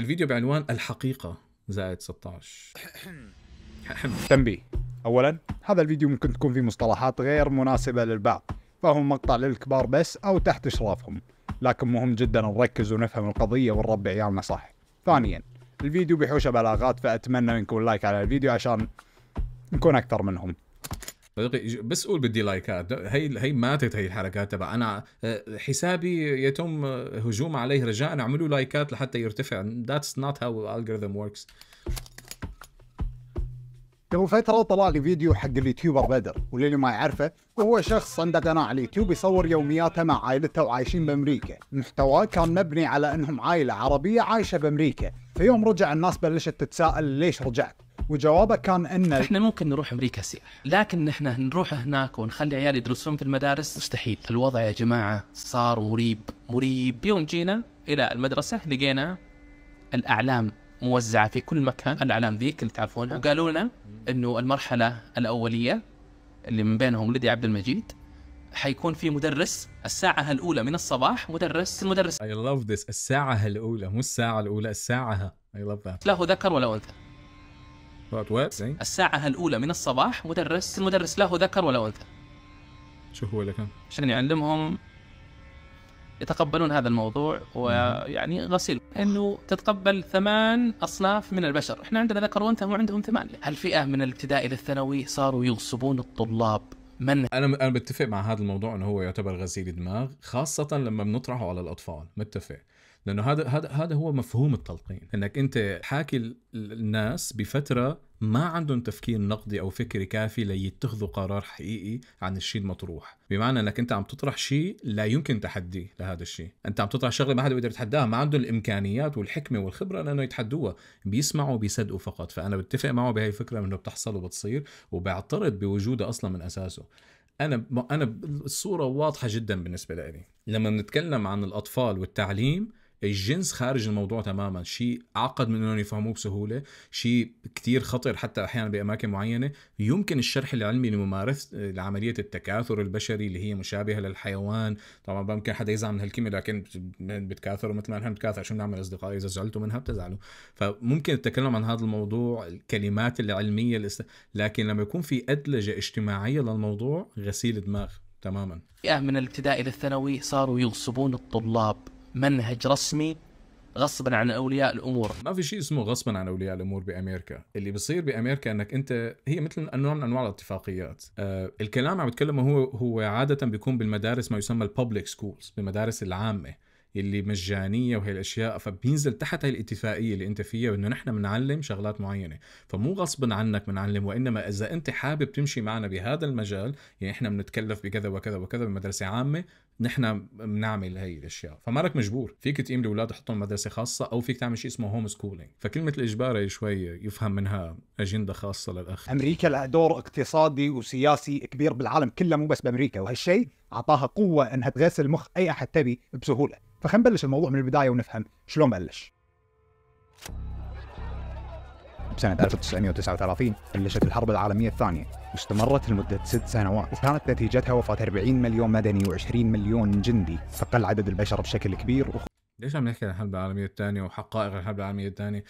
الفيديو بعنوان الحقيقة زائد 16 تنبيه. اولا هذا الفيديو ممكن تكون فيه مصطلحات غير مناسبة للبعض فهو مقطع للكبار بس أو تحت إشرافهم لكن مهم جدا نركز ونفهم القضية ونربي عيالنا صح. ثانيا الفيديو بحوشه بلاغات فأتمنى منكم لايك على الفيديو عشان نكون أكثر منهم. بس قول بدي لايكات. هي هي ماتت هي الحركات تبع أنا آه، حسابي يتم هجوم عليه رجاء. أعملوا لايكات لحتى يرتفع. That's not how algorithm works. قبل فترة طلع لي فيديو حق اليوتيوبر بدر واللي ما يعرفه وهو شخص عنده قناة على اليوتيوب يصور يومياته مع عائلته وعايشين بأمريكا. محتواه كان مبني على أنهم عائلة عربية عايشة بأمريكا. في يوم رجع الناس بلشت تتساءل ليش رجعت؟ وجوابه كان إنه إحنا ممكن نروح أمريكا سياحة لكن إحنا نروح هناك ونخلي عيال يدرسون في المدارس. مستحيل. الوضع يا جماعة صار مريب مريب. يوم جينا إلى المدرسة لقينا الأعلام موزعة في كل مكان. الأعلام ذيك اللي تعرفونها. وقالوا لنا إنه المرحلة الأولية اللي من بينهم لدي عبد المجيد حيكون في مدرس الساعة الأولى من الصباح مدرس المدرس I love this. الساعة الأولى مو الساعة الأولى الساعة. I love that. له ذكر ولا أنثى. Say الساعة الأولى من الصباح مدرس المدرس له ذكر ولا أنثى. شو هو اللي كان؟ عشان يعلمهم يتقبلون هذا الموضوع ويعني غسيل. إنه تتقبل ثمان أصناف من البشر، إحنا عندنا ذكر وأنثى وعندهم ثمانيه، الفئه من الابتدائي للثانوي صاروا يغصبون الطلاب؟ من؟ أنا أنا بتفق مع هذا الموضوع إنه هو يعتبر غسيل دماغ خاصة لما بنطرحه على الأطفال. متفق. لأنه هذا هذا هذا هو مفهوم التلقين إنك أنت حاكي ال- الناس بفترة ما عندهم تفكير نقدي أو فكري كافي ليتخذوا قرار حقيقي عن الشيء المطروح. بمعنى إنك أنت عم تطرح شيء لا يمكن تحديه لهذا الشيء. أنت عم تطرح شغلة ما حدا بيقدر يتحداها ما عندهم الإمكانيات والحكمة والخبرة لأنه يتحدوها. بيسمعوا وبيصدقوا فقط. فأنا بتفق معه بهي الفكرة إنه بتحصل وبتصير وبعترض بوجودها أصلا من أساسه. أنا أنا الصورة واضحة جدا بالنسبة لي لما بنتكلم عن الأطفال والتعليم الجنس خارج الموضوع تماما. شيء اعقد من إنهم يفهموه بسهولة شيء كتير خطر حتى أحيانا بأماكن معينة. يمكن الشرح العلمي لممارسه عمليه التكاثر البشري اللي هي مشابهة للحيوان. طبعا ممكن حدا يزعل من هالكلمة لكن بتكاثروا مثل ما نحن بنتكاثر. شو بنعمل؟ أصدقائي إذا زعلتوا منها بتزعلوا. فممكن التكلم عن هذا الموضوع الكلمات العلمية الاست... لكن لما يكون في أدلجة اجتماعية للموضوع غسيل دماغ تماما. فئه من الابتدائي للثانوي صاروا يغصبون الطلاب منهج رسمي غصبا عن أولياء الأمور. ما في شيء اسمه غصبا عن أولياء الأمور بامريكا اللي بصير بامريكا إنك أنت هي مثل انواع من أنواع الاتفاقيات. آه الكلام عم بتكلمه هو هو عادة بيكون بالمدارس ما يسمى ال public schools بالمدارس العامة. اللي مجانية وهي الأشياء فبينزل تحت هاي الاتفاقية اللي أنت فيها انه نحن بنعلم شغلات معينة. فمو غصبا عنك بنعلم وإنما إذا أنت حابب تمشي معنا بهذا المجال يعني إحنا بنتكلف بكذا وكذا وكذا بمدرسة عامة نحن بنعمل هي الأشياء. فما لك مجبور. فيك تقيم الأولاد تحطهم مدرسة خاصة أو فيك تعمل شيء اسمه home schooling فكلمة الإجبار هي شوي يفهم منها أجندة خاصة للأخ. أمريكا لها دور اقتصادي وسياسي كبير بالعالم كله مو بس بأمريكا. وهالشيء أعطاها قوة إنها تغسل مخ أي أحد تبي بسهولة. فخلينا نبلش الموضوع من البداية ونفهم شلون بلش. بسنة 1939 بلشت الحرب العالمية الثانية. واستمرت لمدة ست سنوات. وكانت نتيجتها وفاة 40 مليون مدني و20 مليون جندي. فقل عدد البشر بشكل كبير ليش عم نحكي عن الحرب العالمية الثانية وحقائق الحرب العالمية الثانية؟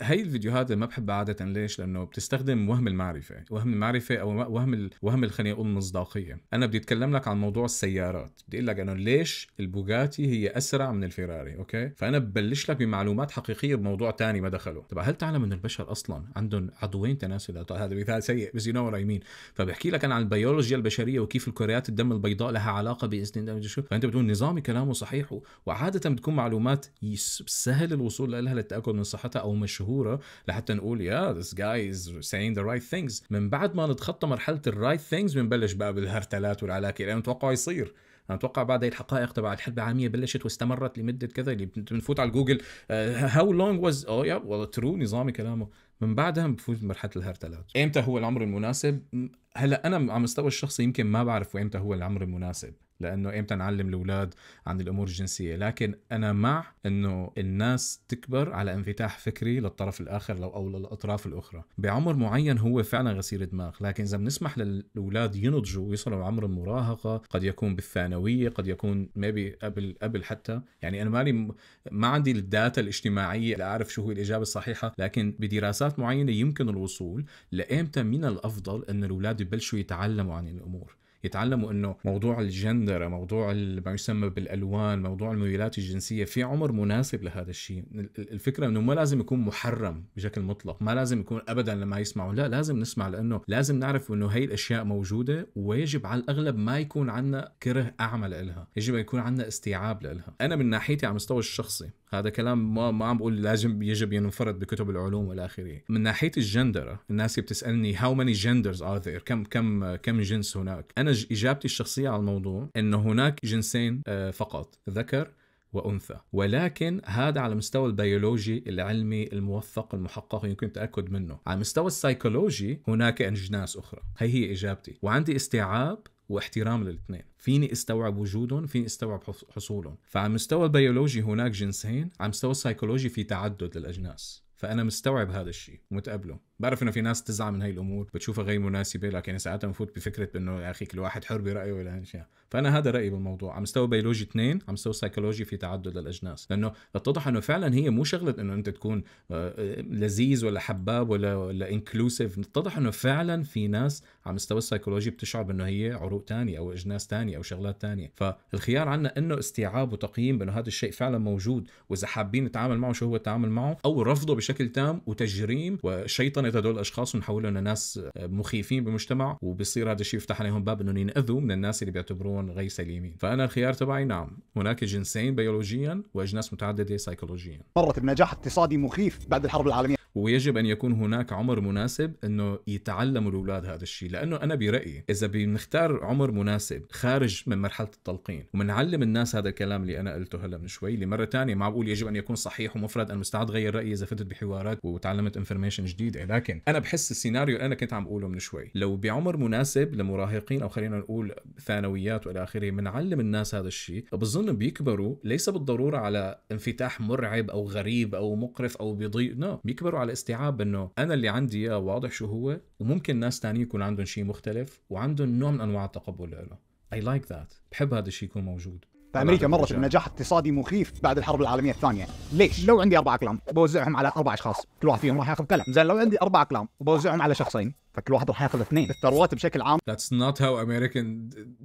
هي الفيديوهات ما بحبها عادة ليش؟ لأنه بتستخدم وهم المعرفة، وهم المعرفة أو وهم ال... وهم. خليني أقول المصداقية. أنا بدي أتكلم لك عن موضوع السيارات، بدي أقول لك إنه ليش البوغاتي هي أسرع من الفيراري، okay؟ فأنا ببلش لك بمعلومات حقيقية بموضوع ثاني ما دخله. طب هل تعلم إنه البشر أصلا عندهم عضوين تناسلات؟ هذا مثال سيء بس you know what I mean فبحكي لك أنا عن البيولوجيا البشرية وكيف الكريات الدم البيضاء لها علاقة باستخدام شو، فأنت بتقول نظامي كلامه صحيح. وعادة بتكون معلومات سهل الوصول لها للتأكد من صحتها أو مشهورة لحتى نقول yeah this guy is saying the right things. من بعد ما نتخطى مرحلة ال right things بنبلش بقى بالهرتلات والعلاكي لأنه متوقع يصير. أنا أتوقع بعد هي الحقائق تبع الحرب العالمية بلشت واستمرت لمدة كذا اللي بنفوت على جوجل how long was oh yeah والله true نظامي كلامه. من بعدها بفوت بمرحله الهرتلات. إمتى هو العمر المناسب؟ هلأ أنا على مستوى الشخصي يمكن ما بعرف إمتى هو العمر المناسب. لأنه إمتى نعلم الأولاد عن الأمور الجنسية. لكن أنا مع إنه الناس تكبر على انفتاح فكري للطرف الآخر لو أو للأطراف الأخرى. بعمر معين هو فعلا غسيل دماغ. لكن إذا بنسمح للأولاد ينضجوا ويصلوا لعمر المراهقه قد يكون بالثانوية قد يكون ميبي قبل قبل حتى. يعني أنا مالي ما عندي ال data الاجتماعية لأعرف شو هو الإجابة الصحيحة. لكن بدراسات معينة يمكن الوصول لإمتى من الأفضل إن الأولاد يبلشوا يتعلموا عن الأمور. يتعلموا إنه موضوع الجندر موضوع ما يسمى بالألوان موضوع الميولات الجنسية في عمر مناسب لهذا الشيء. الفكرة إنه ما لازم يكون محرم بشكل مطلق ما لازم يكون ابدا لما يسمعوا لا لازم نسمع لأنه لازم نعرف إنه هي الأشياء موجودة ويجب على الأغلب ما يكون عندنا كره أعمى لها يجب يكون عندنا استيعاب لها أنا من ناحيتي على المستوى الشخصي هذا كلام ما ما عم بقول لازم يجب ينفرد بكتب العلوم والى آخره. من ناحية الجندر الناس بتسألني how many genders are there كم كم كم جنس هناك؟ أنا إجابتي الشخصية على الموضوع انه هناك جنسين آه، فقط ذكر وأنثى. ولكن هذا على المستوى البيولوجي العلمي الموثق المحقق يمكن التأكد منه. على المستوى السيكولوجي هناك أجناس أخرى. هي هي إجابتي. وعندي استيعاب واحترام للاثنين. فيني استوعب وجودهم فيني استوعب حصولهم. فعلى المستوى البيولوجي هناك جنسين على المستوى السيكولوجي في تعدد للأجناس. فأنا مستوعب هذا الشيء ومتقبله بعرف إنه في ناس تزعل من هاي الأمور بتشوفها غير مناسبة لكن ساعتها بفوت بفكرة إنه يا أخي كل واحد حر برأيه ولا هالاشياء فأنا هذا رأيي بالموضوع. على مستوى بيولوجي اثنين على مستوى سيكولوجي في تعدد للاجناس لأنه اتضح إنه فعلا هي مو شغلة إنه أنت تكون آه، آه، لذيذ ولا حباب ولا ولا inclusive اتضح إنه فعلا في ناس على مستوى السيكولوجي بتشعر بانه هي عروق تانية أو أجناس تانية أو شغلات تانية. فالخيار عنا إنه استيعاب وتقييم بإنه هذا الشيء فعلا موجود وإذا حابين نتعامل معه شو هو التعامل معه أو رفضه بشكل تام وتجريم وشيطنه هدول الأشخاص ونحولهم لناس مخيفين بالمجتمع وبصير هذا الشيء يفتح عليهم باب انه ينأذوا من الناس اللي بيعتبرون غير سليمين. فأنا الخيار تبعي نعم هناك جنسين بيولوجيا وأجناس متعددة سيكولوجيا مرت بنجاح اقتصادي مخيف بعد الحرب العالمية. ويجب أن يكون هناك عمر مناسب إنه يتعلموا الأولاد هذا الشيء لأنه أنا برأيي إذا بنختار عمر مناسب خارج من مرحلة التلقين ومنعلم الناس هذا الكلام اللي أنا قلته هلا من شوي لمره ثانية ما بقول يجب أن يكون صحيح ومفرد أنا مستعد غير رأيي إذا فتت بحوارات وتعلمت information جديدة. لكن أنا بحس السيناريو اللي أنا كنت عم بقوله من شوي. لو بعمر مناسب لمراهقين أو خلينا نقول ثانويات والى آخره بنعلم الناس هذا الشيء بظن بيكبروا ليس بالضرورة على انفتاح مرعب أو غريب أو مقرف أو بيضيء no no. بيكبروا على استيعاب إنه أنا اللي عندي إياه واضح شو هو وممكن ناس تانيين يكون عندهم شيء مختلف وعندهم نوع من أنواع التقبل له. اي لايك ذات بحب هذا الشيء يكون موجود. فأمريكا مرت بنجاح اقتصادي مخيف بعد الحرب العالمية الثانية، ليش؟ لو عندي أربع أقلام بوزعهم على أربع أشخاص، كل واحد فيهم راح ياخذ قلم، زين لو عندي أربع أقلام وبوزعهم على شخصين، فكل واحد راح ياخذ اثنين. الثروات بشكل عام. That's not how American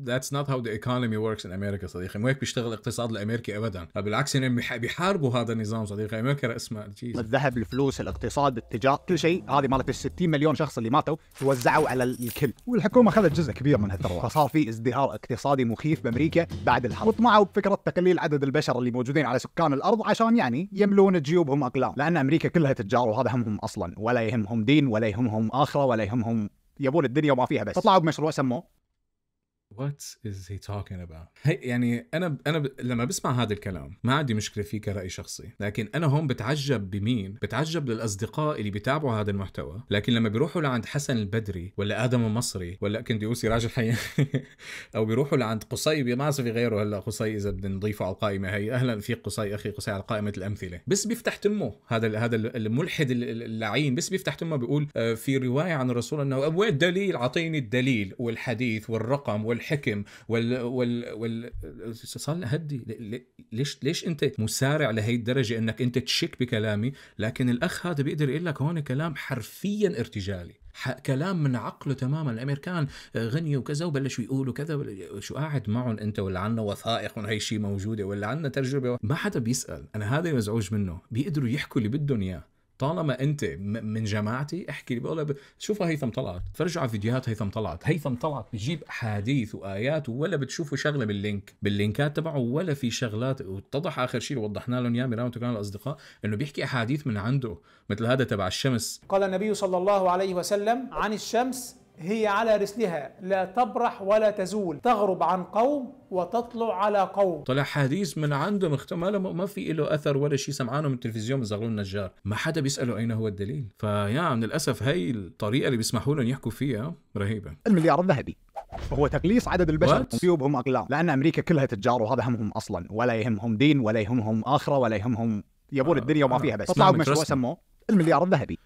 That's not how the economy works in America صديقي. مو هيك بيشتغل الاقتصاد الأمريكي ابدا. بالعكس يعني بيحاربوا هذا النظام صديقي. أمريكا راس مال الذهب الفلوس الاقتصاد التجارة كل شيء. هذه مالت ال 60 مليون شخص اللي ماتوا توزعوا على الكل. والحكومة اخذت جزء كبير من هالثروات. فصار في ازدهار اقتصادي مخيف بأمريكا بعد الحرب. وطمعوا بفكرة تقليل عدد البشر اللي موجودين على سكان الأرض عشان يعني يملون جيوبهم أقلام. لأن أمريكا كلها تجار وهذا همهم أصلا. ولا يهمهم دين ولا يهمهم آخرة ولا يهمهم يبون الدنيا وما فيها بس. فطلعوا بمشروع سموه. What is he talking about؟ هي يعني أنا أنا ب... لما بسمع هذا الكلام ما عندي مشكلة فيه كرأي شخصي، لكن أنا هون بتعجب بمين؟ بتعجب للأصدقاء اللي بيتابعوا هذا المحتوى، لكن لما بيروحوا لعند حسن البدري ولا آدم المصري ولا كنديوسي راجل حي أو بيروحوا لعند قصي ما في غيره هلا قصي إذا بدنا نضيفه على القائمة هي أهلا في قصي أخي قصي على قائمة الأمثلة، بس بيفتح تمه هذا هذا الملحد اللعين بس بيفتح تمه بيقول آه، في رواية عن الرسول أنه وين الدليل؟ اعطيني الدليل والحديث والرقم وال الحكم وال وال وال صار هدي. ليش ليش انت مسارع لهي الدرجة انك انت تشك بكلامي؟ لكن الأخ هذا بيقدر يقول لك هون كلام حرفيا ارتجالي. كلام من عقله تماما. الأمريكان غني وكذا وبلشوا يقولوا كذا شو قاعد معهم أنت؟ ولا عنا وثائق من هي الشيء موجودة؟ ولا عنا تجربة؟ ما حدا بيسأل. أنا هذا مزعوج منه. بيقدروا يحكوا اللي بدهم إياه. طالما أنت من جماعتي احكي لي بقول شوفوا هيثم طلعت فرجوا على فيديوهات هيثم طلعت. هيثم طلعت بجيب أحاديث وآيات ولا بتشوفوا شغلة باللينك باللينكات تبعه ولا في شغلات. واتضح آخر شيء وضحنا لهم إياه مرام كان الأصدقاء إنه بيحكي أحاديث من عنده مثل هذا تبع الشمس. قال النبي صلى الله عليه وسلم عن الشمس هي على رسلها لا تبرح ولا تزول. تغرب عن قوم وتطلع على قوم. طلع حديث من عنده مختمل ما في له أثر ولا شيء سمعانه من التلفزيون من زغلول النجار. ما حدا بيسأله أين هو الدليل. فيا من للاسف هي الطريقة اللي بيسمحوا لهم يحكوا فيها رهيبة. المليار الذهبي. هو تقليص عدد البشر What? جيوبهم اغلال لأن أمريكا كلها تجار وهذا همهم أصلا. ولا يهمهم دين ولا يهمهم آخرة ولا يهمهم يبون آه، الدنيا وما آه. فيها بس. طلعوا بمشروع. سموه. المليار الذهبي.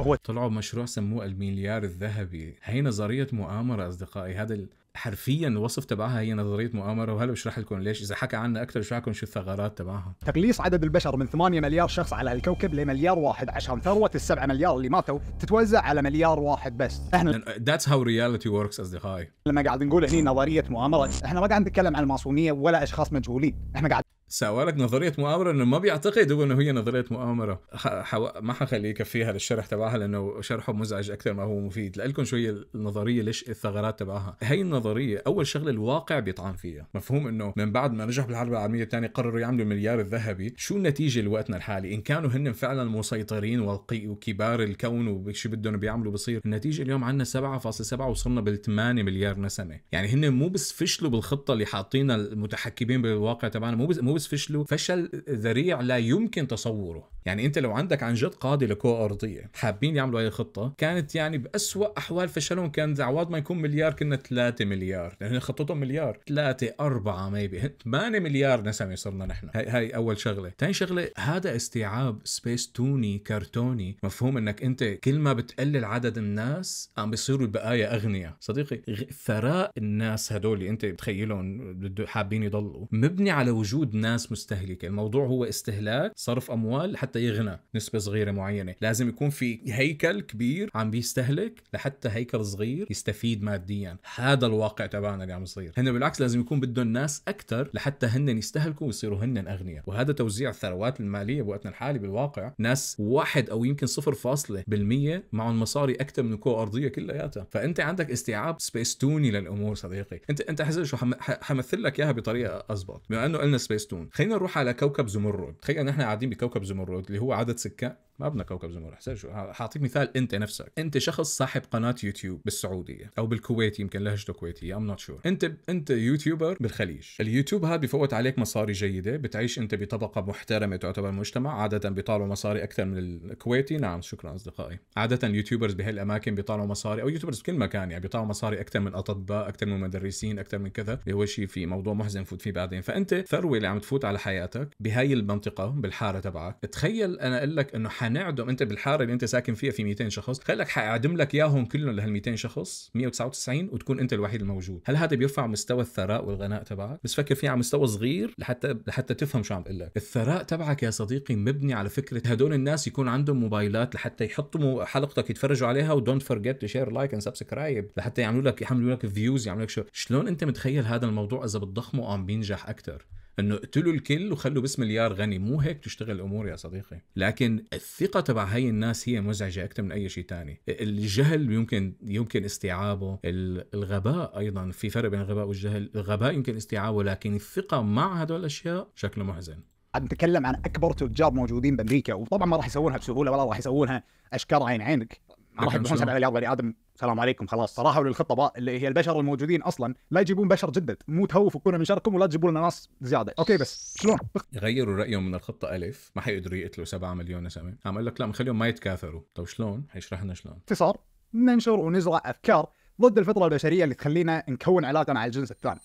هو طلعوا بمشروع سموه المليار الذهبي. هي نظرية مؤامرة أصدقائي. هذا ال- حرفيا الوصف تبعها هي نظرية مؤامرة. وهلا بشرح لكم ليش. إذا حكى عنها أكثر بشرح لكم شو الثغرات تبعها. تقليص عدد البشر من 8 مليار شخص على الكوكب لمليار واحد. عشان ثروة السبعة مليار اللي ماتوا تتوزع على مليار واحد بس. إحنا That's how reality works أصدقائي. لما قاعد نقول هني نظرية مؤامرة إحنا ما قاعد نتكلم عن الماسونية ولا أشخاص مجهولين. إحنا قاعد سأوالك نظرية مؤامرة إنه ما بيعتقد هو إنه هي نظرية مؤامرة. ح... حو... ما حخليه يكفيها للشرح تبعها لأنه شرحه مزعج أكثر ما هو مفيد. لكم شو هي النظرية ليش الثغرات تبعها. هي النظرية أول شغلة الواقع بيطعن فيها. مفهوم إنه من بعد ما نجح بالحرب العالمية الثانية قرروا يعملوا المليار الذهبي. شو النتيجة لوقتنا الحالي؟ إن كانوا هن فعلا مسيطرين وكبار الكون وشو بدهم بيعملوا بصير. النتيجة اليوم عندنا 7.7 وصلنا بال 8 مليار نسمة. يعني هن مو بس فشلوا بالخطة اللي حاطينها المتحكمين بالواقع تبعنا مو بس مو بس فشلوا فشل ذريع لا يمكن تصوره. يعني أنت لو عندك عن جد قاده لكرة أرضية حابين يعملوا هاي الخطه كانت يعني بأسوأ أحوال فشلهم كان عواد ما يكون مليار كنا 3 مليار. لأن خطتهم مليار. 3 4 maybe 8 مليار نسمه صرنا نحن. هاي هاي أول شغلة. ثاني شغلة هذا استيعاب سبيستوني كرتوني. مفهوم إنك أنت كل ما بتقلل عدد الناس عم بيصيروا البقايا أغنياء. صديقي ثراء الناس هدول اللي أنت بتخيلهم حابين يضلوا مبني على وجود ناس مستهلكة. الموضوع هو استهلاك صرف أموال حتى يغنى نسبة صغيرة معينة. لازم يكون في هيكل كبير عم بيستهلك لحتى هيكل صغير يستفيد ماديا. هذا الواقع تبعنا اللي عم يصير. هن بالعكس لازم يكون بدهم ناس أكثر لحتى هن يستهلكوا ويصيروا هن اغنياء وهذا توزيع الثروات المالية بوقتنا الحالي بالواقع. ناس واحد أو يمكن صفر فاصلة بالمية معهم مصاري أكثر من الكره الأرضية كلياتها. فأنت عندك استيعاب سبيستوني للأمور صديقي. انت أنت حزر شو حمثل لك إياها بطريقة اضبط بما إنه قلنا سبيستون خلينا نروح على كوكب زمرد. تخيل نحن قاعدين بكوكب زمرد اللي هو عدد سكان. ما بدنا كوكب زمرد حسين شو؟ حاعطيك مثال أنت نفسك. أنت شخص صاحب قناة يوتيوب بالسعودية أو بالكويت يمكن لهجته كويتية I'm not sure أنت أنت YouTuber بالخليج. اليوتيوب هذا بفوت عليك مصاري جيدة بتعيش أنت بطبقة محترمة تعتبر مجتمع عادة بيطالعوا مصاري أكثر من الكويتي. نعم شكرا أصدقائي. عادة ال YouTubers بهالأماكن بيطالعوا مصاري أو YouTubers بكل مكان يعني بيطالعوا مصاري أكثر من أطباء أكثر من مدرسين أكثر من كذا. اللي هو شيء في موضوع محزن نفوت فيه بعدين. فأنت ثروة اللي عم تفوت على حياتك بهاي المنطقة بالحارة تبعك. تخيل أنا أقول لك إنه حنعدم أنت بالحارة اللي أنت ساكن فيها في 200 شخص. تخيل لك حأعدم لك إياهم كلهم لهال 200 شخص 199 وتكون أنت الوحيد الموجود. هل هذا بيرفع مستوى الثراء والغنى تبعك؟ بس فكر فيه على مستوى صغير لحتى لحتى تفهم شو عم بقول لك. الثراء تبعك يا صديقي مبني على فكرة هدول الناس يكون عندهم موبايلات لحتى يحطوا حلقتك يتفرجوا عليها و don't forget to share, like and subscribe لحتى يعملوا لك يحملوا لك views يعملوا لك شو شلون أنت متخيل هذا الموضوع إذا بتضخمه عم بينجح أكثر إنه اقتلوا الكل وخلوا بس مليار غني. مو هيك تشتغل الأمور يا صديقي. لكن الثقة تبع هاي الناس هي مزعجة أكثر من أي شيء تاني. الجهل يمكن يمكن استيعابه. ال- الغباء أيضا في فرق بين الغباء والجهل. الغباء يمكن استيعابه لكن الثقة مع هدول الأشياء شكله محزن. قاعد نتكلم عن أكبر تجار موجودين بأمريكا وطبعا ما راح يسوونها بسهولة ولا راح يسوونها أشكال عين عينك. راح يذبحون شلون؟ 7 مليار بني آدم. السلام عليكم. خلاص صراحة وللخطه بقى اللي هي البشر الموجودين أصلا لا يجيبون بشر جدد. مو تهووا فكونا من شركم ولا تجيبوا لنا ناس زيادة. أوكي بس شلون؟ يغيروا رأيهم من الخطة ألف. ما حيقدروا يقتلوا 7 مليون نسمه عم أقول لك لا مخليهم ما يتكاثروا. طيب شلون؟ حيشرح لنا شلون. باختصار ننشر ونزرع أفكار ضد الفطرة البشرية اللي تخلينا نكون علاقة مع الجنس الثاني.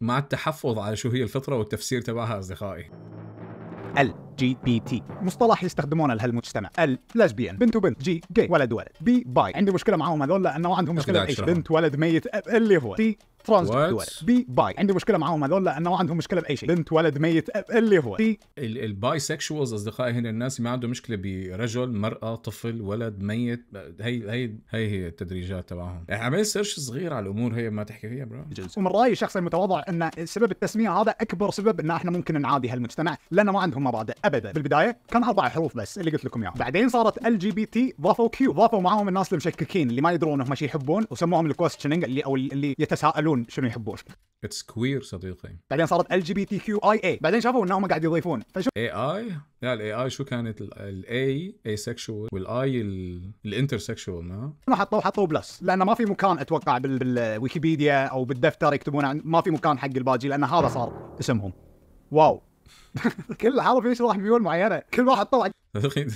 مع التحفظ على شو هي الفطرة والتفسير تبعها أصدقائي. ال. جي بي تي. مصطلح يستخدمونه لهالمجتمع. ال لزبيان بنت وبنت. جي جي. ولد ولد. بي باي. عندي مشكلة معاهم هذول لأنه عندهم مشكلة. أشرحهم. بنت ولد ميت اللي هو. تي trans B bi. عندي مشكلة معاهم هذول لأنه ما عندهم مشكلة بأي شيء. بنت ولد ميت اللي هو. تي الباي سكشوالز أصدقائي هن الناس ما عندهم مشكلة برجل مرأة طفل ولد ميت. هي هي هي هي التدريجات تبعهم. يعني عمل search صغير على الأمور هي ما تحكي فيها bro ومن رأيي الشخصي المتواضع إن سبب التسمية هذا أكبر سبب إن إحنا ممكن نعادي هالمجتمع. لأنه ما عندهم مبادئ. ابدا. بالبدايه كان أربع حروف بس اللي قلت لكم اياه بعدين صارت LGBT ضافوا Q ضافوا معاهم الناس المشككين اللي ما يدرون هم شو يحبون وسموهم ال questioning اللي أو اللي يتساءلون شنو يحبون. It's queer صديقي. بعدين صارت ال جي بي تي كيو اي اي بعدين شافوا إنهم قاعد يضيفون. فشو I A لا ال I A شو كانت؟ ال A asexual وال I ال intersexual ما؟ حطوا حطوا plus. لأنه ما في مكان أتوقع بال- بالويكيبيديا أو بالدفتر يكتبون ما في مكان حق الباجي لأن هذا صار اسمهم. Wow. كل حرف يشرح ميول معينة. كل واحد طبعا.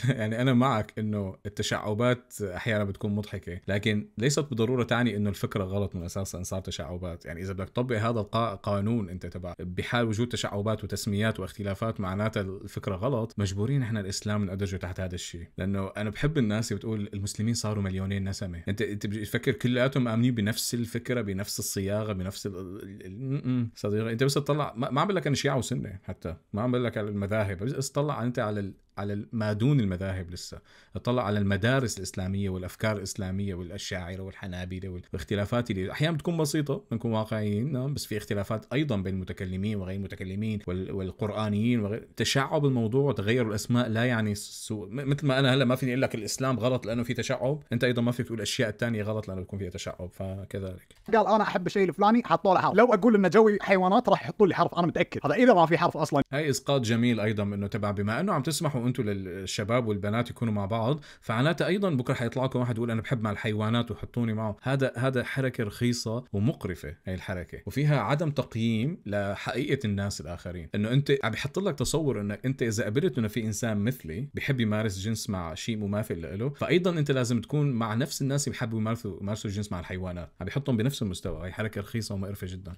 يعني أنا معك إنه التشعبات أحيانا بتكون مضحكة لكن ليست بالضروره تعني إنه الفكرة غلط من أساس أن صار تشعبات. يعني إذا بدك تطبق هذا القانون أنت تبع بحال وجود تشعبات وتسميات واختلافات معناتها الفكرة غلط مجبورين إحنا الإسلام ندرجه تحت هذا الشيء. لأنه أنا بحب الناس اللي بتقول المسلمين صاروا مليونين نسمة. أنت أنت بتفكر كلياتهم مامنين بنفس الفكرة بنفس الصياغة بنفس. ال... صديقي أنت بس تطلع ما عم بقول لك أنا شيعة وسنة حتى. ما عم بقول لك على المذاهب. بس تطلع انت على على ما دون المذاهب لسه. اطلع على المدارس الإسلامية والأفكار الإسلامية والأشاعرة والحنابلة والاختلافات اللي أحيانا بتكون بسيطة بنكون واقعيين نعم بس في اختلافات أيضا بين المتكلمين وغير المتكلمين والقرآنيين وغير تشعب الموضوع وتغير الأسماء لا يعني سوء مثل ما أنا هلأ ما فيني أقول لك الإسلام غلط لأنه في تشعب أنت أيضا ما فيك تقول الاشياء الثانية غلط لأنه بيكون فيها تشعب فكذلك. قال أنا أحب الشيء الفلاني حطوا له حرف لو أقول إنه جوي حيوانات راح يحطوا لي حرف أنا متأكد. هذا إذا ما في حرف أصلا. هاي إسقاط جميل أيضا إنه تبع بما أنه عم تسمحوا أنتم للشباب والبنات يكونوا مع بعض فعناتها أيضا بكرة حيطلع لكم واحد يقول أنا بحب مع الحيوانات وحطوني معه. هذا هذا حركة رخيصة ومقرفة هي الحركة. وفيها عدم تقييم لحقيقة الناس الآخرين. إنه أنت عم بيحط لك تصور إنك أنت إذا قبلت إنه في إنسان مثلي بحب يمارس جنس مع شيء مماثل له فايضا أنت لازم تكون مع نفس الناس اللي بيحبوا يمارسوا يمارسوا الجنس مع الحيوانات. عم بيحطهم بنفس المستوى. هي حركة رخيصة ومقرفة جدا.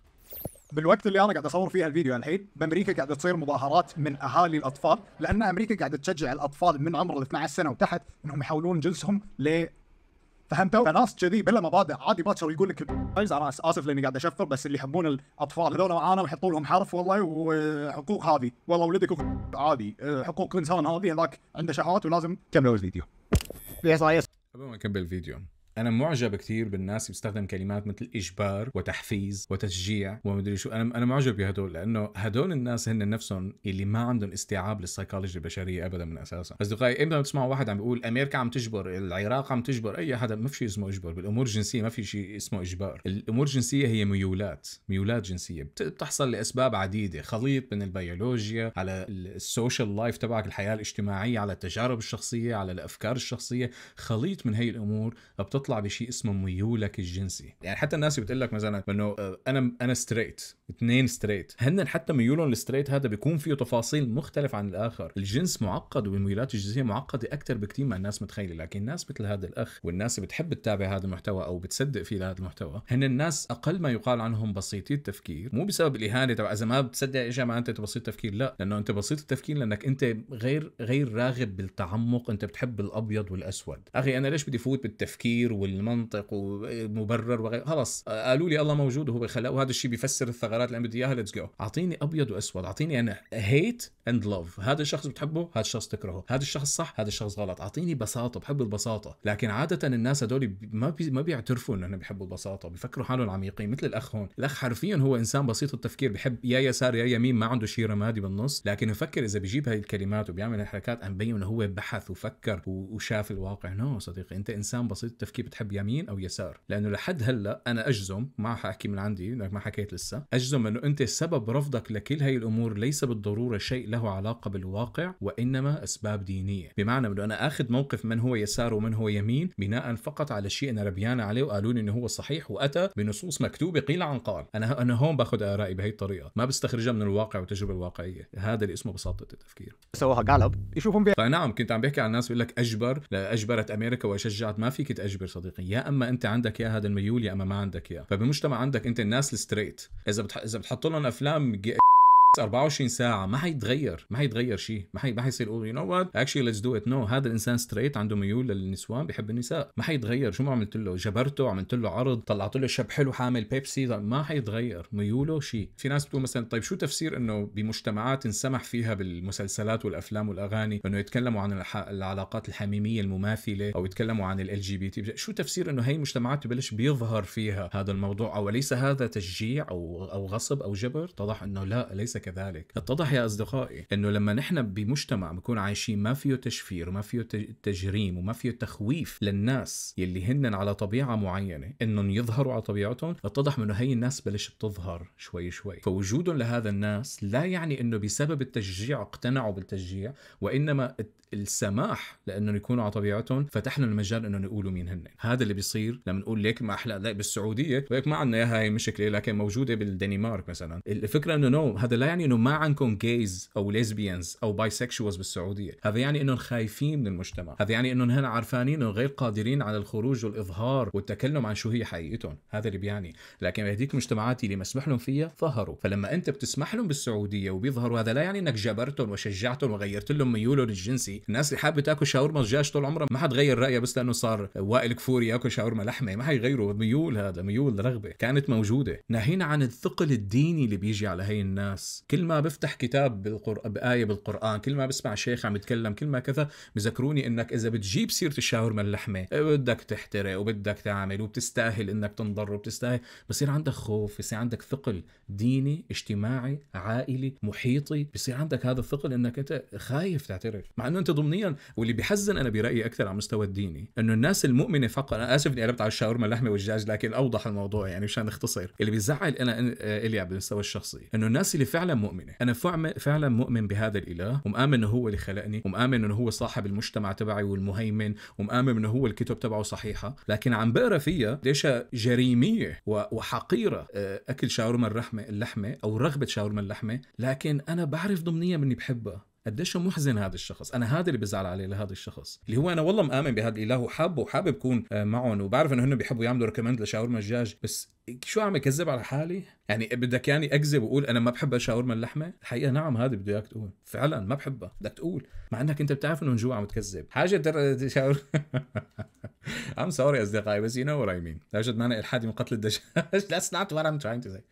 بالوقت اللي أنا قاعد أصور فيها الفيديو الحين بأمريكا قاعدة تصير مظاهرات من أهالي الأطفال لأن أمريكا قاعدة تشجع الأطفال من عمر ال 12 سنة وتحت إنهم يحولون جنسهم ل فهمتوا؟ فناس كذي بلا مبادئ عادي باكر يقول لك أنا آسف لأني قاعد أشفر بس اللي يحبون الأطفال هذول معانا ويحطوا لهم حرف والله وحقوق هذه والله ولدك عادي حقوق الانسان هذه هذاك عنده شهوات ولازم كملوا الفيديو. قبل ما نكمل الفيديو أنا معجب كثير بالناس بيستخدم كلمات مثل إجبار وتحفيز وتشجيع ومدري شو. أنا أنا معجب بهدول لأنه هدول الناس هن نفسهم اللي ما عندهم استيعاب للسيكولوجيا البشرية ابدا من أساسها. أصدقائي إمتى بتسمعوا واحد عم بيقول أمريكا عم تجبر العراق عم تجبر أي حدا ما في شيء اسمه اجبر بالأمور الجنسية ما في شيء اسمه إجبار. الأمور الجنسية هي ميولات ميولات جنسية. بتحصل لأسباب عديدة خليط من البيولوجيا على ال social life تبعك الحياة الاجتماعية على التجارب الشخصية على الأفكار الشخصية خليط من هي الأمور بتطلع تطلع بشيء اسمه ميولك الجنسي. يعني حتى الناس بتقول لك مثلا إنه آه، أنا أنا straight اثنين straight هن حتى ميولهم ال straight هذا بيكون فيه تفاصيل مختلفة عن الآخر. الجنس معقد والميولات الجنسية معقدة أكثر بكثير ما الناس متخيلة. لكن الناس مثل هذا الأخ والناس اللي بتحب تتابع هذا المحتوى أو بتصدق في هذا المحتوى هن الناس أقل ما يقال عنهم بسيطي التفكير. مو بسبب الإهانة تبع إذا ما بتصدق إيش ما أنت بسيط التفكير لا. لأنه أنت بسيط التفكير لأنك أنت غير غير راغب بالتعمق. أنت بتحب الأبيض والأسود. أخي أنا ليش بدي فوت بالتفكير والمنطق ومبرر وغيره خلص قالوا لي الله موجود وهو بيخلق وهذا الشيء بيفسر الثغرات اللي بدي إياها. Let's go أعطيني أبيض وأسود أعطيني أنا hate and love هذا الشخص بتحبه هذا الشخص تكرهه. هذا الشخص صح هذا الشخص غلط. أعطيني بساطة بحب البساطة. لكن عادة الناس هدول ما بي ما بيعترفوا انهم بيحبوا البساطة. بيفكروا حالهم عميقين مثل الأخ هون. الأخ حرفيا هو إنسان بسيط التفكير بحب يا يسار يا يمين ما عنده شيء رمادي بالنص. لكن يفكر إذا بيجيب هاي الكلمات وبيعمل الحركات عم بين انه هو بحث وفكر وشاف الواقع. No no, صديقي أنت إنسان بسيط التفكير. بتحب يمين أو يسار؟ لأنه لحد هلأ أنا أجزم ما حاحكي من عندي ما حكيت لسه. أجزم إنه أنت سبب رفضك لكل هاي الأمور ليس بالضرورة شيء له علاقة بالواقع وإنما أسباب دينية. بمعنى إنه أنا آخذ موقف من هو يسار ومن هو يمين بناء فقط على شيء أنا ربيان عليه وقالوا لي إنه هو صحيح وأتى بنصوص مكتوبة قيل عن قال. أنا أنا هون باخذ آرائي بهي الطريقة. ما بستخرجها من الواقع والتجربه الواقعيه هذا اللي اسمه بساطة التفكير. سواها قالب يشوفون فيها فنعم كنت عم بحكي عن الناس بيقول لك أجبر أجبرت أمريكا وشجعت ما فيك تأجبر. صديقي يا أما أنت عندك يا هذا الميول يا أما ما عندك اياه فبالمجتمع عندك أنت الناس ال straight إذا بتح... إذا بتحط لهم أفلام 24 ساعة ما حيتغير ما حيتغير شيء ما حي ما حيصير يقول you know what actually let's do it no هذا الإنسان straight عنده ميول للنسوان بحب النساء. ما حيتغير. شو ما عملت له؟ جبرته عملت له عرض طلعت له شاب حلو حامل بيبسي ما حيتغير. ميوله شيء في ناس بتقول مثلا طيب شو تفسير إنه بمجتمعات انسمح فيها بالمسلسلات والأفلام والأغاني؟ إنه يتكلموا عن الح... العلاقات الحميمية المماثلة أو يتكلموا عن ال LGBT شو تفسير إنه هي المجتمعات ببلش بيظهر فيها هذا الموضوع؟ أو ليس هذا تشجيع أو أو غصب أو جبر؟ اتضح إنه لا ليس كذلك؟ اتضح يا أصدقائي إنه لما نحن بمجتمع بنكون عايشين ما فيه تشفير وما فيه تجريم وما فيه تخويف للناس يلي هن على طبيعة معينة إنهم يظهروا على طبيعتهم اتضح إنه هي الناس بلش بتظهر شوي شوي. فوجودهم لهذا الناس لا يعني إنه بسبب التشجيع اقتنعوا بالتشجيع وإنما السماح لانهم يكونوا على طبيعتهم فتح لهم المجال انهم يقولوا مين هن هذا اللي بيصير لما نقول ليك ما أحلى لا بالسعودية ليك ما عندنا إياها هي مشكلة لكن موجودة بالدنمارك مثلا. الفكرة إنه no هذا لا يعني إنه ما عندكم gays أو lesbians أو bisexuals بالسعودية. هذا يعني إنهم خايفين من المجتمع. هذا يعني إنهم هنا عارفانين انه غير قادرين على الخروج والإظهار والتكلم عن شو هي حقيقتهم. هذا اللي بيعني. لكن بهديك المجتمعات اللي مسمح لهم فيها ظهروا. فلما أنت بتسمح لهم بالسعودية وبيظهروا هذا لا يعني إنك جبرتهم وشجعتهم وغيرت لهم ميولهم الجنسي. الناس اللي حابة تاكل شاورما دجاج طول عمرها ما حتغير رأيها بس لأنه صار وائل كفوري ياكل شاورما لحمة ما حيغيروا. ميول هذا ميول رغبة كانت موجودة. ناهينا عن الثقل الديني اللي بيجي على هي الناس. كل ما بفتح كتاب بالقر... بآية بالقرآن كل ما بسمع شيخ عم يتكلم كل ما كذا بذكروني إنك إذا بتجيب سيرة الشاورما اللحمة بدك تحترق وبدك تعمل وبتستأهل إنك تنضر وبتستأهل بصير عندك خوف بصير عندك ثقل ديني اجتماعي عائلي محيطي بصير عندك هذا الثقل إنك أنت خايف تعترف. مع إنه أنت ضمنيا؟ واللي بيحزن أنا برأيي أكثر على المستوى الديني إنه الناس المؤمنة فقط أنا آسف إني قلبت على الشاورما اللحمة والدجاج لكن أوضح الموضوع يعني مشان نختصر. اللي بيزعل أنا آه، إلي على المستوى الشخصي إنه الناس اللي فعلا مؤمنة أنا فعلا مؤمن بهذا الإله ومآمن إنه هو اللي خلقني ومآمن إنه هو صاحب المجتمع تبعي والمهيمن ومآمن إنه هو الكتب تبعه صحيحة. لكن عم بقرأ فيها ليش جريمية وحقيرة آه، أكل شاورما اللحمة أو رغبة شاورما اللحمة لكن أنا بعرف ضمنيا إني بحبها. قديش محزن هذا الشخص؟ أنا هذا اللي بزعل عليه لهذا الشخص. اللي هو أنا والله مآمن بهذا الإله وحابه وحابب اكون آه، معهم. وبعرف إنه هن بيحبوا يعملوا ريكومند لشاورما الدجاج. بس شو عم اكذب على حالي؟ يعني بدك يعني أكذب وأقول أنا ما بحب شاورما اللحمة؟ الحقيقة نعم هذا بده إياك تقول. فعلا ما بحبها. بدك تقول. مع إنك أنت بتعرف إنه من جوا عم تكذب. حاجة ترى شاور I'm sorry أصدقائي بس you know what I mean. لا يوجد مانع إلحادي من قتل الدجاج. That's not what I'm trying to say.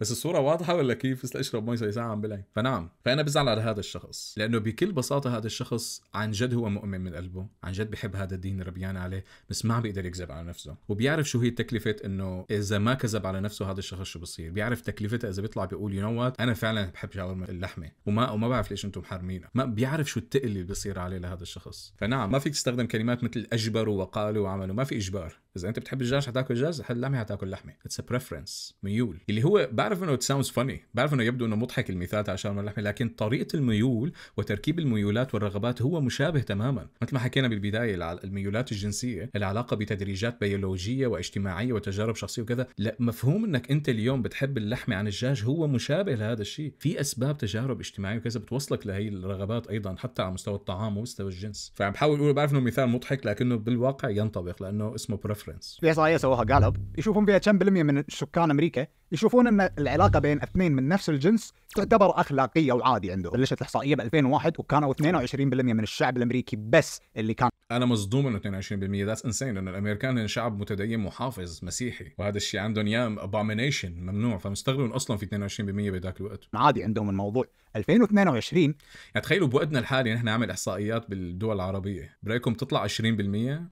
بس الصورة واضحة ولا كيف؟ بس اشرب مي ساعة عم بلعب فنعم فأنا بزعل على هذا الشخص. لأنه بكل بساطة هذا الشخص عن جد هو مؤمن من قلبه عن جد بحب هذا الدين ربيان عليه بس ما بيقدر يكذب على نفسه. وبيعرف شو هي تكلفه إنه إذا ما كذب على نفسه هذا الشخص شو بصير؟ بيعرف تكلفتها إذا بيطلع بيقول you know أنا فعلا بحب شاورما اللحمة. وما وما بعرف ليش أنتم محرمينها ما بيعرف شو التقل اللي بيصير عليه لهذا الشخص. فنعم ما فيك تستخدم كلمات مثل أجبروا وقالوا وعملوا ما في إجبار. إذا أنت بتحب الدجاج حتاكل دجاج بتحب لحمه حتاكل لحمه it's preference ميول. اللي هو بعرف إنه sounds funny بعرف إنه يبدو إنه مضحك المثال تاع شاورما اللحمه لكن طريقة الميول وتركيب الميولات والرغبات هو مشابه تماما. مثل ما حكينا بالبداية الميولات الجنسية العلاقة بتدريجات بيولوجية واجتماعية وتجارب شخصية وكذا. لا مفهوم إنك أنت اليوم بتحب اللحمة عن الدجاج هو مشابه لهذا الشيء. في أسباب تجارب اجتماعية وكذا بتوصلك لهي الرغبات أيضا حتى على مستوى الطعام ومستوى الجنس. فعم بحاول أقول بعرف إنه مثال مضحك لكنه بالواقع ينطبق لأنه اسمه preference في إحصائية سووها قالب يشوفون فيها كم بالمية من سكان أمريكا يشوفون أن العلاقة بين اثنين من نفس الجنس تعتبر أخلاقية وعادي عندهم بلشت الإحصائية ب 2001 وكانوا 22% من الشعب الأمريكي بس اللي كان أنا مصدوم إنه 22% that's insane لأنه الأمريكان شعب متدين محافظ مسيحي. وهذا الشيء عندهم إياه abomination ممنوع. فمستغرب إنه أصلا في 22% بذاك الوقت. عادي عندهم الموضوع. 2022 يعني تخيلوا بوقتنا الحالي نحن نعمل إحصائيات بالدول العربية. برأيكم تطلع 20%